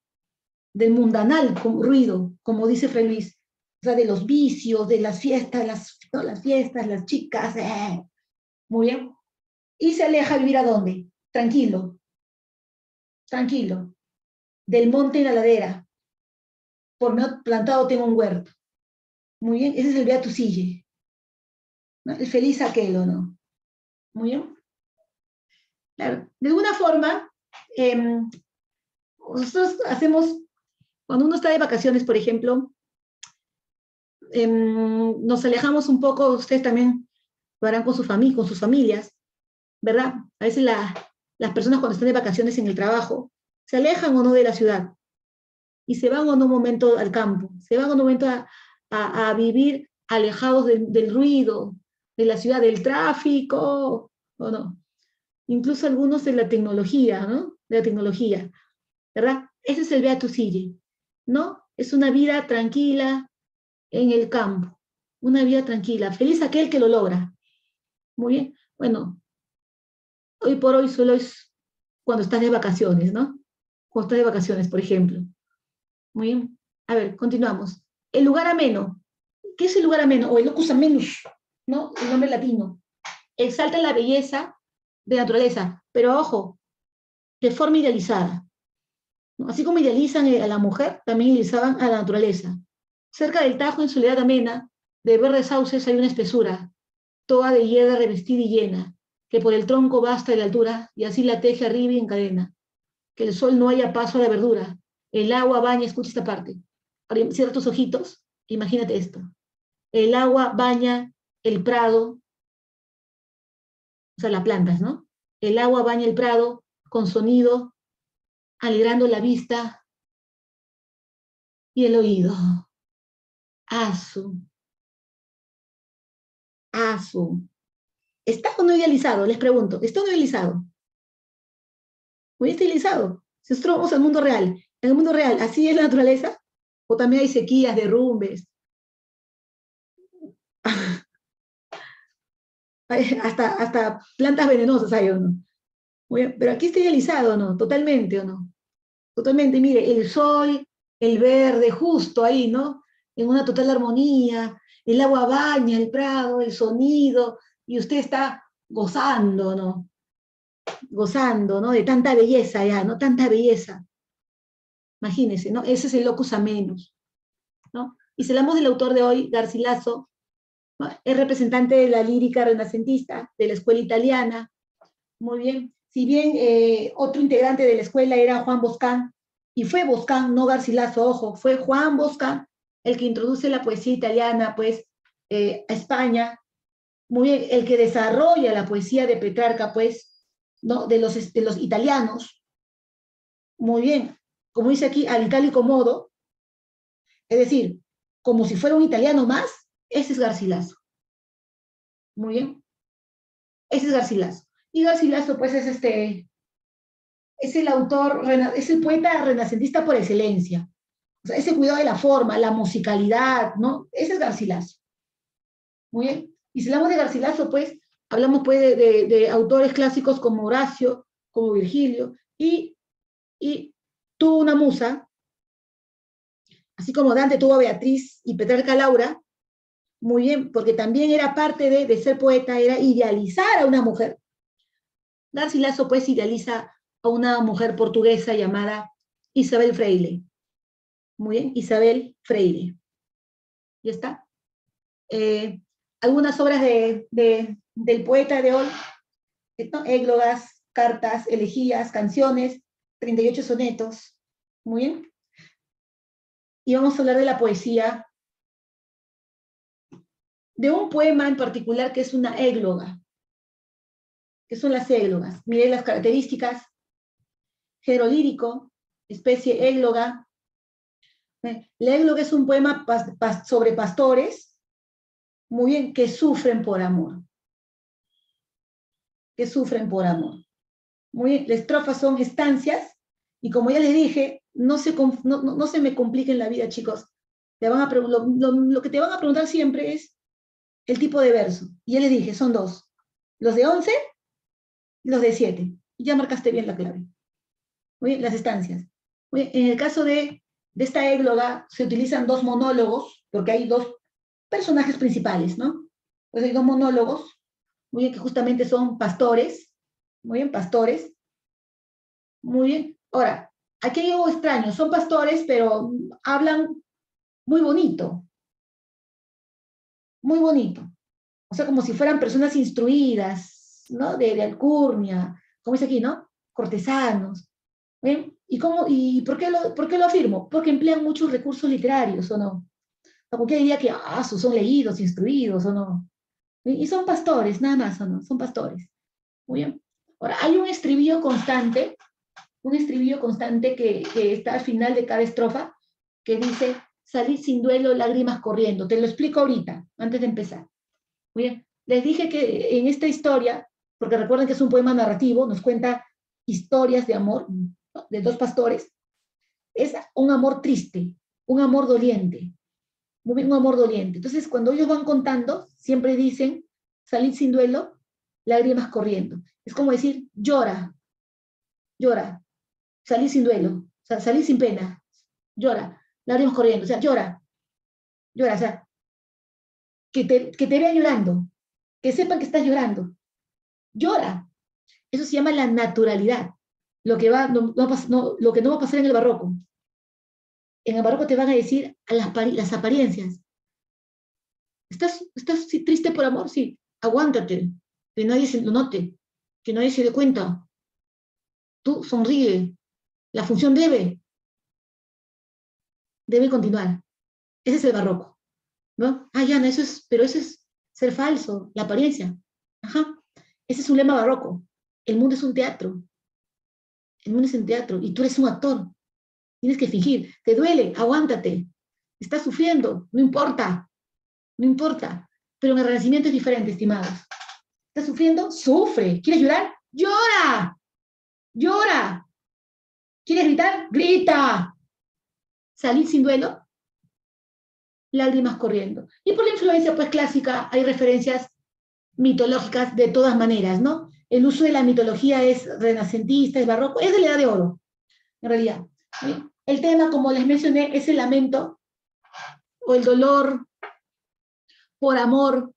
del mundanal ruido, como dice Fray Luis, o sea, de los vicios, de las fiestas, las, las fiestas, las chicas, eh. muy bien. Y se aleja a vivir a dónde? Tranquilo, tranquilo, del monte en la ladera, por no plantado tengo un huerto. Muy bien, ese es el Beatus El feliz aquel, ¿o no? Muy bien. Claro. De alguna forma, em, nosotros hacemos, cuando uno está de vacaciones, por ejemplo, em, nos alejamos un poco, ustedes también lo harán con, su con sus familias, ¿verdad? A veces las personas cuando están de vacaciones en el trabajo, se alejan o no de la ciudad y se van no un momento al campo, se van o un momento a, vivir alejados del ruido, de la ciudad, del tráfico, o no. Incluso algunos de la tecnología, ¿no? De la tecnología, ¿verdad? Ese es el Beato ¿no? Es una vida tranquila en el campo, una vida tranquila. Feliz aquel que lo logra. Muy bien. Bueno, hoy por hoy solo es cuando estás de vacaciones, ¿no? Cuando de vacaciones, por ejemplo. Muy bien. A ver, continuamos. El lugar ameno. ¿Qué es el lugar ameno? O el locus amenus, ¿no? El nombre latino. Exalta la belleza de naturaleza, pero ojo, de forma idealizada. Así como idealizan a la mujer, también idealizaban a la naturaleza. Cerca del Tajo, en soledad amena, de verdes sauces hay una espesura, toda de hiedra revestida y llena, que por el tronco basta de la altura, y así la teje arriba y encadena. Que el sol no haya paso a la verdura, el agua baña, escucha esta parte. cierra tus ojitos, imagínate esto. El agua baña el prado, o sea, las plantas, ¿no? El agua baña el prado con sonido, alegrando la vista y el oído. Asu. Asu. ¿Está o no idealizado? Les pregunto, ¿está o no idealizado? Muy idealizado. Si nosotros vamos al mundo real, en el mundo real, ¿así es la naturaleza? ¿O también hay sequías, derrumbes? hasta, hasta plantas venenosas hay o no. Pero aquí está idealizado, ¿no? Totalmente, ¿o no? Totalmente, mire, el sol, el verde, justo ahí, ¿no? En una total armonía, el agua baña el prado, el sonido, y usted está gozando, ¿no? Gozando, ¿no? De tanta belleza ya, ¿no? Tanta belleza. Imagínense, ¿no? Ese es el locus amenus, ¿no? Y se hablamos del autor de hoy, Garcilaso, es representante de la lírica renacentista, de la escuela italiana. Muy bien. Si bien eh, otro integrante de la escuela era Juan Boscán, y fue Boscán, no Garcilaso, ojo, fue Juan Boscán el que introduce la poesía italiana, pues, eh, a España, muy bien, el que desarrolla la poesía de Petrarca, pues, ¿no? de, los, de los italianos, muy bien, como dice aquí, al itálico modo, es decir, como si fuera un italiano más, ese es Garcilaso. Muy bien. Ese es Garcilaso. Y Garcilaso, pues, es este, es el autor, es el poeta renacentista por excelencia. Ese cuidado de la forma, la musicalidad, ¿no? Ese es Garcilaso. Muy bien. Y si hablamos de Garcilaso, pues, hablamos pues de, autores clásicos como Horacio, como Virgilio, y, tuvo una musa, así como Dante tuvo a Beatriz y Petrarca Laura, muy bien, porque también era parte de, ser poeta, era idealizar a una mujer. Garcilaso pues idealiza a una mujer portuguesa llamada Isabel Freire. Muy bien, Isabel Freire. ¿Ya está? Eh, algunas obras de, del poeta de hoy, églogas, cartas, elegías, canciones, 38 sonetos. Muy bien. Y vamos a hablar de la poesía de un poema en particular que es una égloga. ¿Qué son las églogas? Miren las características. Género lírico, especie égloga. La égloga es un poema sobre pastores, muy bien, que sufren por amor. Que sufren por amor. Muy bien, las estrofas son estancias, y como ya les dije, no se, no, se me compliquen la vida, chicos. Te van a lo, que te van a preguntar siempre es, el tipo de verso. Y ya le dije, son dos. Los de 11 y los de 7. Ya marcaste bien la clave. Muy bien, las estancias. en el caso de, de esta égloga se utilizan dos monólogos, porque hay dos personajes principales, ¿no? Pues hay dos monólogos, muy bien, que justamente son pastores, muy bien, pastores. Muy bien. Ahora, aquí hay algo extraño, son pastores, pero hablan muy bonito, muy bonito. O sea, como si fueran personas instruidas, ¿no? De, alcurnia, como dice aquí, ¿no? Cortesanos. ¿Ven? ¿Y, cómo, y por, qué lo, por qué lo afirmo? Porque emplean muchos recursos literarios, ¿o no? Porque diría que, ah, son leídos, instruidos, ¿o no? Y son pastores, nada más, ¿o no? Son pastores. Muy bien. Ahora, hay un estribillo constante, un estribillo constante que, que está al final de cada estrofa, que dice, salir sin duelo, lágrimas corriendo. Te lo explico ahorita, antes de empezar. Muy bien. Les dije que en esta historia, porque recuerden que es un poema narrativo, nos cuenta historias de amor de dos pastores, es un amor triste, un amor doliente, un amor doliente. Entonces, cuando ellos van contando, siempre dicen, salir sin duelo, lágrimas corriendo. Es como decir, llora, llora, salir sin duelo, o sea, salir sin pena, llora, lágrimas corriendo, o sea, llora, llora, o sea, que te, que te vea llorando, que sepan que estás llorando, llora. Eso se llama la naturalidad, lo que, va, no, lo que no va a pasar en el barroco. En el barroco te van a decir a las, apariencias. ¿Estás, ¿Estás triste por amor? Sí, aguántate, que nadie se lo note, que nadie se dé cuenta. Tú sonríe, la función debe, debe continuar. Ese es el barroco, ¿no? Ah, ya, no, eso es, pero eso es ser falso, la apariencia. Ajá, ese es un lema barroco. El mundo es un teatro. El mundo es un teatro y tú eres un actor. Tienes que fingir. Te duele, aguántate. Estás sufriendo, no importa. No importa. Pero en el renacimiento es diferente, estimados. ¿Estás sufriendo? Sufre. ¿Quieres llorar? ¡Llora! ¡Llora! ¿Quieres gritar? ¡Grita! ¿Salir sin duelo? Lágrimas corriendo. Y por la influencia pues clásica hay referencias mitológicas de todas maneras, ¿no? El uso de la mitología es renacentista, es barroco, es de la edad de oro, en realidad. El tema, como les mencioné, es el lamento o el dolor por amor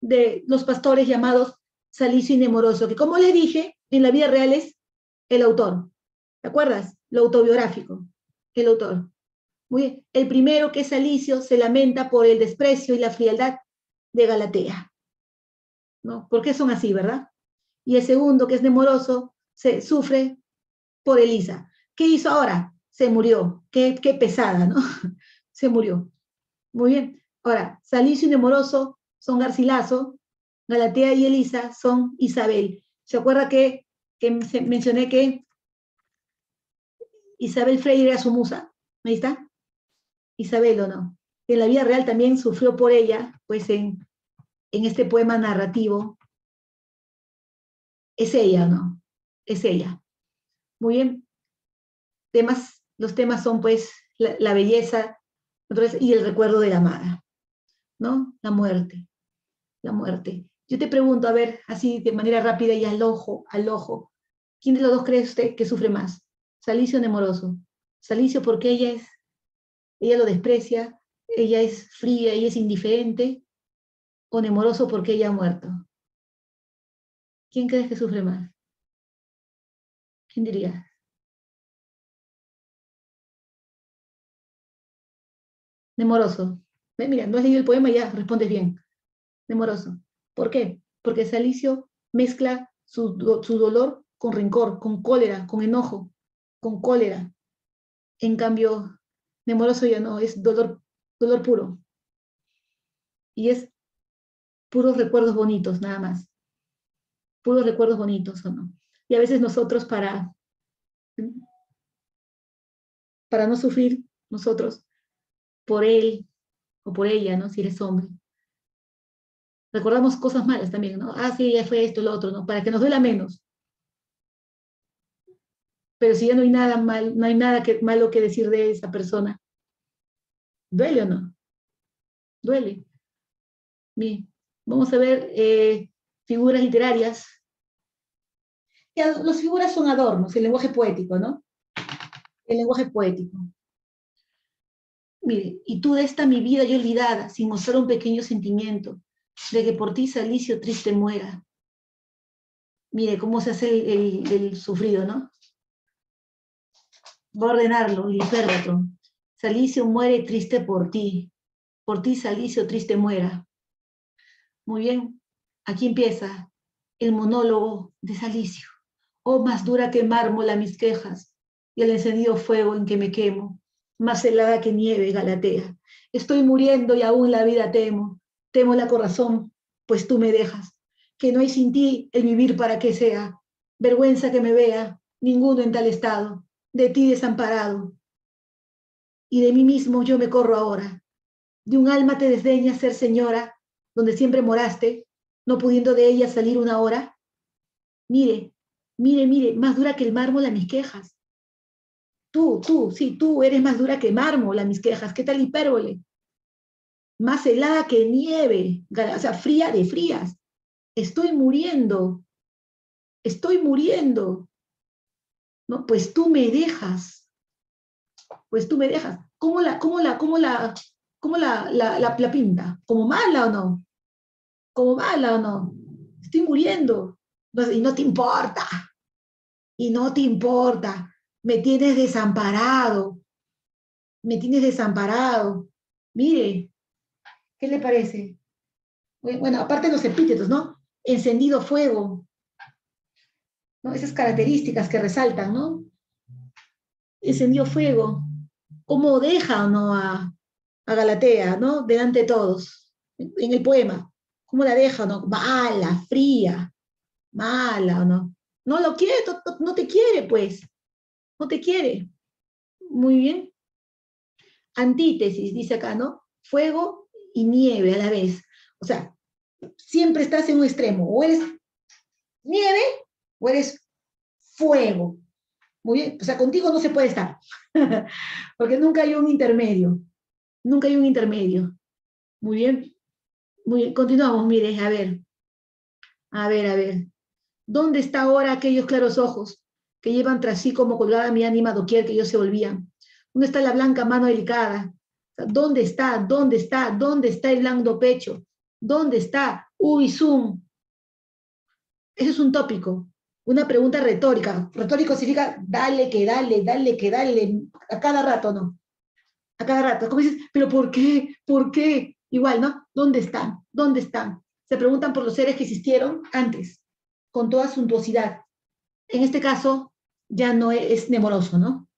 de los pastores llamados Salicio y Nemoroso, que como les dije, en la vida real es el autor. ¿Te acuerdas? Lo autobiográfico, el autor. Muy bien. El primero, que es Salicio, se lamenta por el desprecio y la frialdad de Galatea. ¿no? ¿Por qué son así, verdad? Y el segundo, que es nemoroso, se sufre por Elisa. ¿Qué hizo ahora? Se murió. Qué, qué pesada, ¿no? se murió. Muy bien. Ahora, Salicio y Nemoroso son Garcilaso, Galatea y Elisa son Isabel. ¿Se acuerda que, que mencioné que Isabel Freire era su musa? Ahí está. Isabel, ¿o no? En la vida real también sufrió por ella, pues en en este poema narrativo es ella, ¿no? Es ella. Muy bien. Temas, los temas son pues la, belleza y el recuerdo de la amada, ¿no? La muerte, la muerte. Yo te pregunto, a ver, así de manera rápida y al ojo, al ojo, ¿quién de los dos cree usted que sufre más? Salicio Nemoroso. Salicio porque ella es, ella lo desprecia, ella es fría, ella es indiferente, o nemoroso porque ella ha muerto? ¿Quién crees que sufre más? ¿Quién diría? Nemoroso. Mira, no has leído el poema ya, respondes bien. Nemoroso. ¿Por qué? Porque Salicio mezcla su, su dolor con rencor, con cólera, con enojo, con cólera. En cambio, Nemoroso ya no, es dolor, dolor puro. Y es puros recuerdos bonitos, nada más. Puros recuerdos bonitos o no. Y a veces nosotros para, para no sufrir, nosotros, por él o por ella, ¿no? Si eres hombre. Recordamos cosas malas también, ¿no? Ah, sí, ya fue esto, lo otro, ¿no? Para que nos duela menos. Pero si ya no hay nada mal, no hay nada que, malo que decir de esa persona, ¿duele o no? Duele. Bien. Vamos a ver eh, figuras literarias. Las figuras son adornos, el lenguaje poético, ¿no? El lenguaje poético. Mire, y tú de esta mi vida yo olvidada, sin mostrar un pequeño sentimiento, de que por ti Salicio triste muera. Mire cómo se hace el, sufrido, ¿no? Voy a ordenarlo, Liférbato. Salicio muere triste por ti. Por ti Salicio triste muera. Muy bien, aquí empieza el monólogo de Salicio. Oh, más dura que mármol a mis quejas, y el encendido fuego en que me quemo, más helada que nieve Galatea. Estoy muriendo y aún la vida temo, temo la corazón, pues tú me dejas, que no hay sin ti el vivir para que sea, vergüenza que me vea, ninguno en tal estado, de ti desamparado. Y de mí mismo yo me corro ahora, de un alma te desdeñas ser señora, donde siempre moraste, no pudiendo de ella salir una hora. Mire, mire, mire, más dura que el mármol a mis quejas, Tú, tú, sí, tú eres más dura que mármol a mis quejas. ¿Qué tal hipérbole? Más helada que nieve, o sea, fría de frías. Estoy muriendo. Estoy muriendo. No, pues tú me dejas. Pues tú me dejas. ¿Cómo la, cómo la, cómo la, cómo la, la, la, la pinta? ¿Como mala o no? ¿Como mala o no? Estoy muriendo. Y no te importa. Y no te importa me tienes desamparado, me tienes desamparado. Mire, ¿qué le parece? Bueno, aparte de los epítetos, ¿no? Encendido fuego, ¿no? Esas características que resaltan, ¿no? Encendido fuego, ¿cómo deja o no a, Galatea, ¿no? Delante de todos, en el poema, ¿cómo la deja o no? Mala, fría, mala o no. No lo quiere, no te quiere, pues no te quiere. Muy bien. Antítesis, dice acá, ¿no? Fuego y nieve a la vez. O sea, siempre estás en un extremo. O eres nieve o eres fuego. Muy bien. O sea, contigo no se puede estar. Porque nunca hay un intermedio. Nunca hay un intermedio. Muy bien. Muy bien. Continuamos, mire, a ver. A ver, a ver. ¿Dónde está ahora aquellos claros ojos? Que llevan tras sí como colgada mi ánima doquier que ellos se volvían. ¿Dónde está la blanca mano delicada? ¿Dónde está? ¿Dónde está? ¿Dónde está el blando pecho? ¿Dónde está? Ubisum. Ese es un tópico, una pregunta retórica. Retórico significa dale, que dale, dale, que dale, a cada rato, ¿no? A cada rato. Como dices, pero ¿por qué? ¿Por qué? Igual, ¿no? ¿Dónde están? ¿Dónde están? Se preguntan por los seres que existieron antes, con toda suntuosidad. En este caso, ya no es nemoroso, ¿no?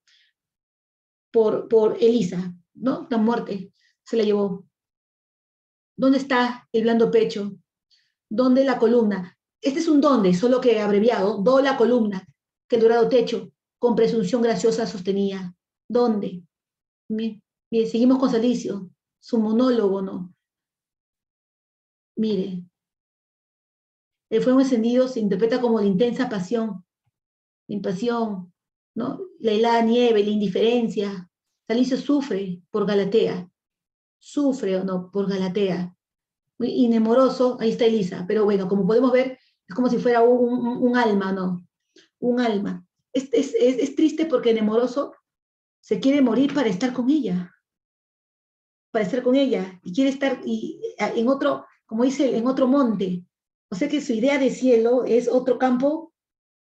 Por, por Elisa, ¿no? La muerte se la llevó. ¿Dónde está el blando pecho? ¿Dónde la columna? Este es un donde, solo que abreviado, do la columna, que el dorado techo, con presunción graciosa sostenía. ¿Dónde? Bien, seguimos con Salicio, su monólogo, ¿no? Mire, el fuego encendido se interpreta como la intensa pasión impasión, ¿no? la helada nieve, la indiferencia. Salicio sufre por Galatea, sufre o no por Galatea. Y Nemoroso, ahí está Elisa, pero bueno, como podemos ver, es como si fuera un, alma, ¿no? Un alma. Es, es, triste porque Nemoroso se quiere morir para estar con ella, para estar con ella, y quiere estar y, en otro, como dice, en otro monte. O sea que su idea de cielo es otro campo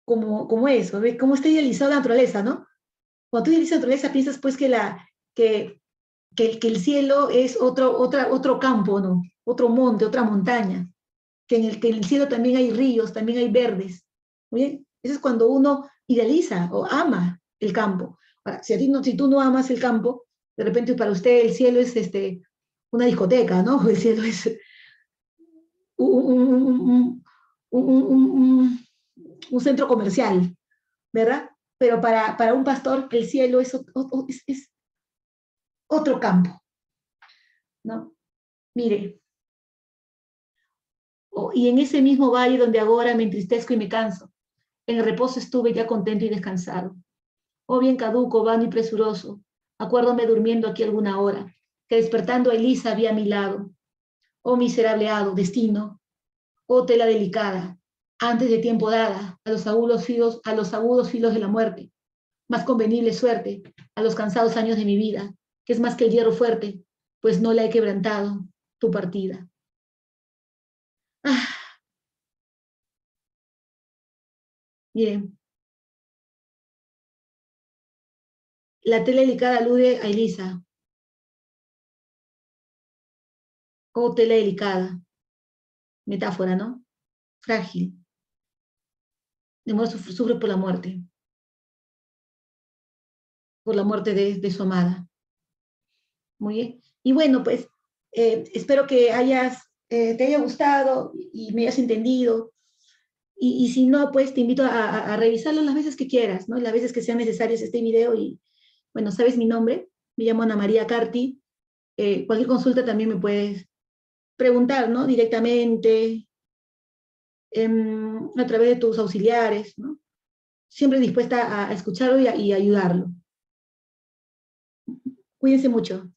como, como eso, ¿ves? Cómo está idealizada la naturaleza, ¿no? Cuando tú idealizas la naturaleza, piensas pues que, la, que, que, el cielo es otro, otra, otro campo, ¿no? Otro monte, otra montaña. Que en, el, que en el cielo también hay ríos, también hay verdes. ¿Muy bien? Eso es cuando uno idealiza o ama el campo. Ahora, si, a ti no, si tú no amas el campo, de repente para usted el cielo es este, una discoteca, ¿no? El cielo es un, un, un centro comercial, ¿verdad? Pero para, para un pastor el cielo es, otro campo, ¿no? Mire, y en ese mismo valle donde ahora me entristezco y me canso, en el reposo estuve ya contento y descansado. Oh bien caduco, vano y presuroso, acuérdome durmiendo aquí alguna hora, que despertando a Elisa había a mi lado. Oh miserable hado, destino, oh tela delicada, antes de tiempo dada, a los agudos filos, a los agudos filos de la muerte. Más convenible suerte a los cansados años de mi vida, que es más que el hierro fuerte, pues no la he quebrantado, tu partida. Ah. Miren, la tela delicada alude a Elisa. Oh, tela delicada. metáfora, ¿no? Frágil. Demora sufre por la muerte. Por la muerte de, su amada. Muy bien. Y bueno, pues eh, espero que hayas, eh, te haya gustado y me hayas entendido. Y, si no, pues te invito a, revisarlo las veces que quieras, ¿no? Las veces que sean necesarias este video. Y bueno, sabes mi nombre, me llamo Ana María Carti. Eh, cualquier consulta también me puedes preguntar, ¿no? Directamente, em, a través de tus auxiliares. Siempre dispuesta a, escucharlo y, y ayudarlo. Cuídense mucho.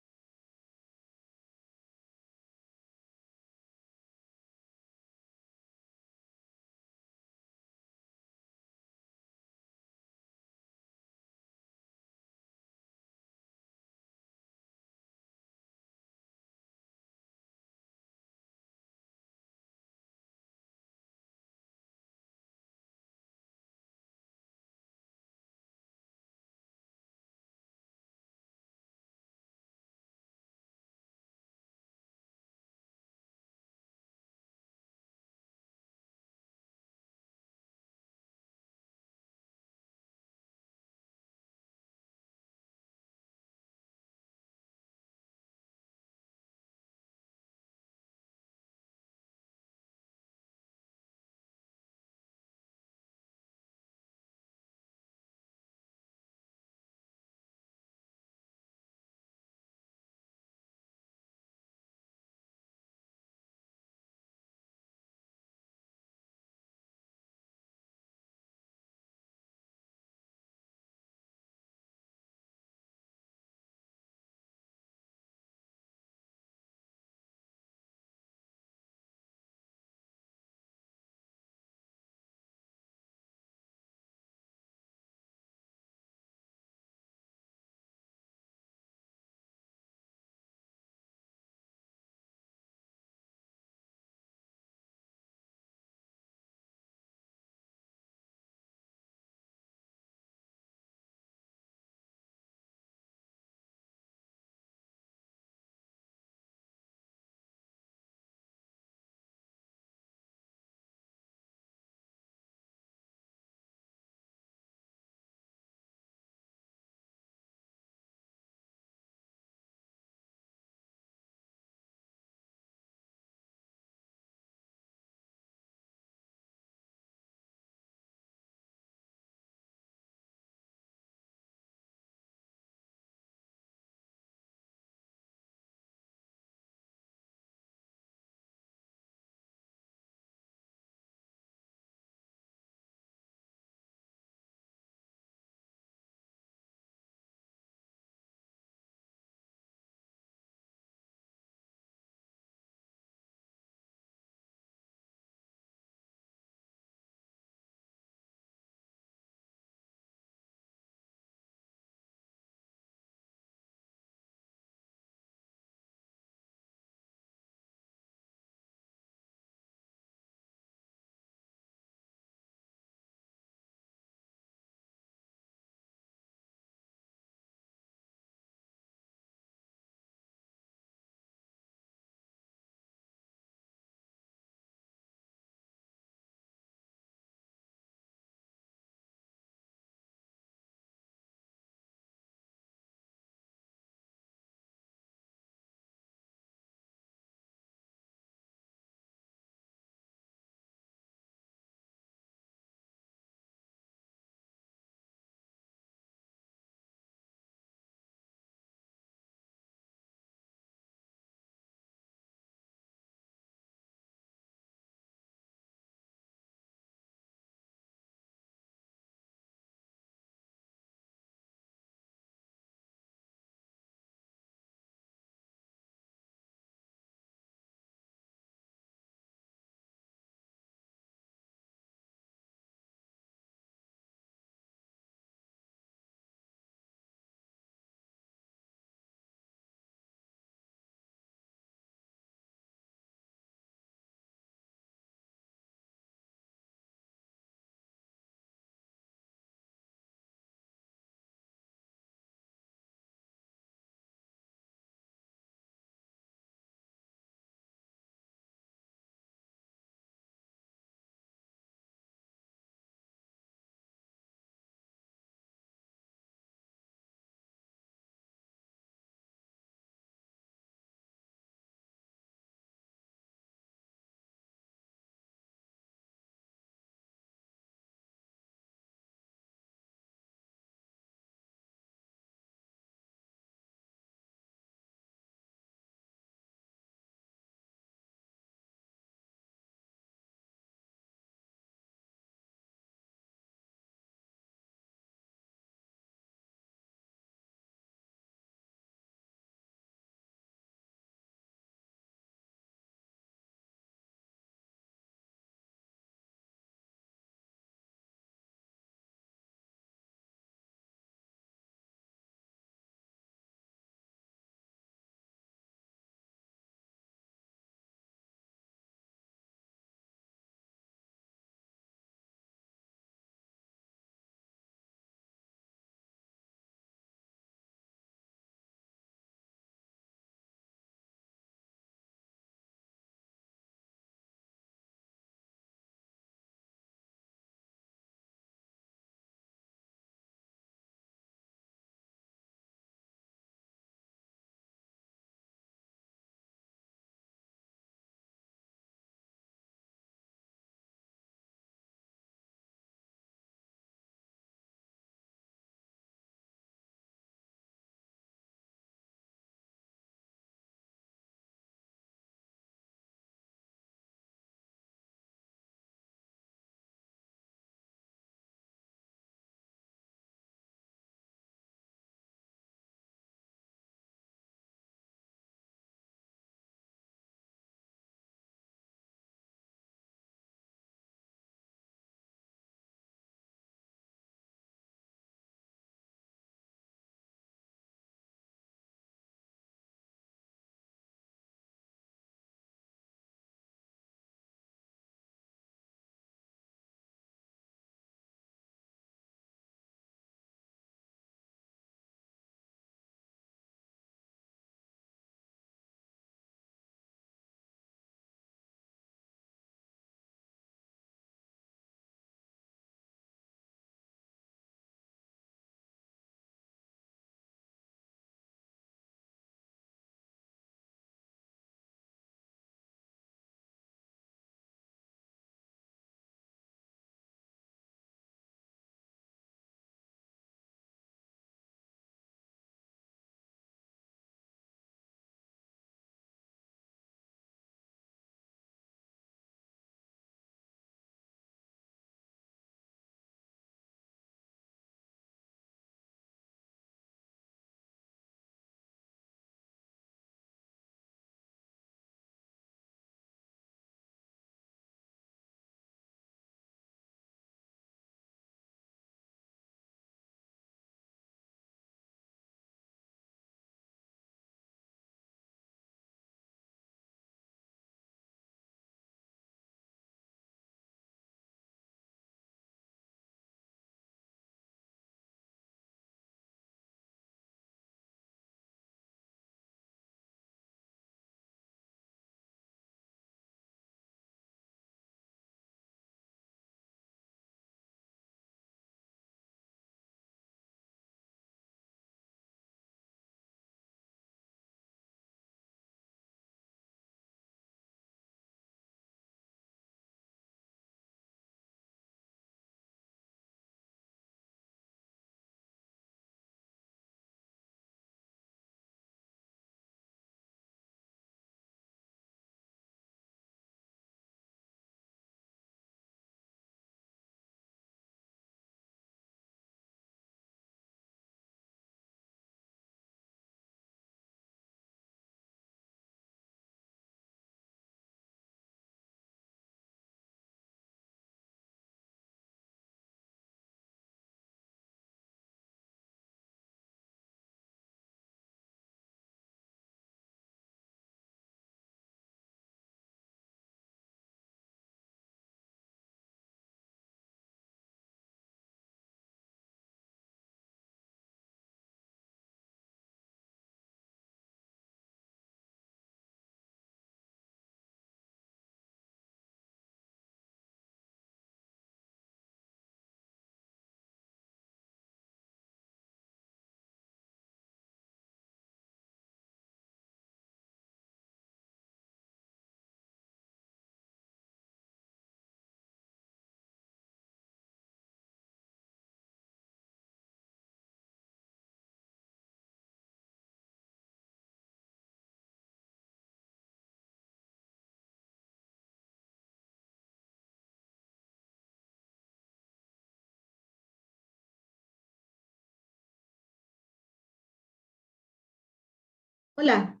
Hola,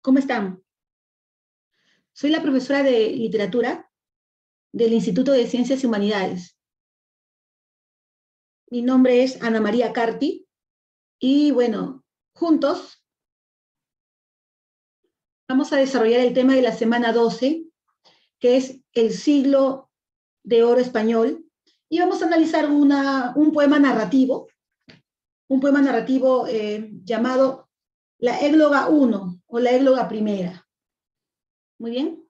¿cómo están? Soy la profesora de literatura del Instituto de Ciencias y Humanidades. Mi nombre es Ana María Carti y bueno, juntos vamos a desarrollar el tema de la semana 12, que es el siglo de oro español, y vamos a analizar un poema narrativo, un poema narrativo eh, llamado la égloga 1 o la égloga primera. Muy bien.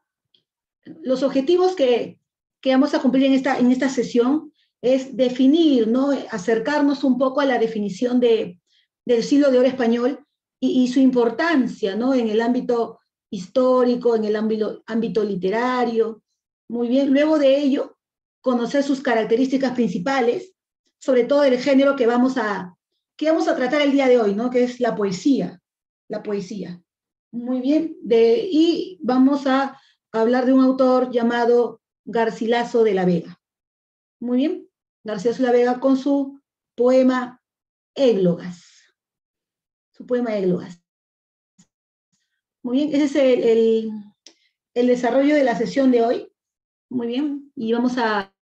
Los objetivos que, vamos a cumplir en esta, en esta sesión es definir, ¿no? acercarnos un poco a la definición de, del siglo de oro español y, su importancia ¿no? en el ámbito histórico, en el ámbito, ámbito literario. Muy bien, luego de ello, conocer sus características principales, sobre todo el género que vamos a, que vamos a tratar el día de hoy, ¿no? que es la poesía la poesía. Muy bien, de, y vamos a hablar de un autor llamado Garcilaso de la Vega. Muy bien, Garcilaso de la Vega con su poema Églogas. Su poema Églogas. Muy bien, ese es el, el, desarrollo de la sesión de hoy. Muy bien, y vamos a,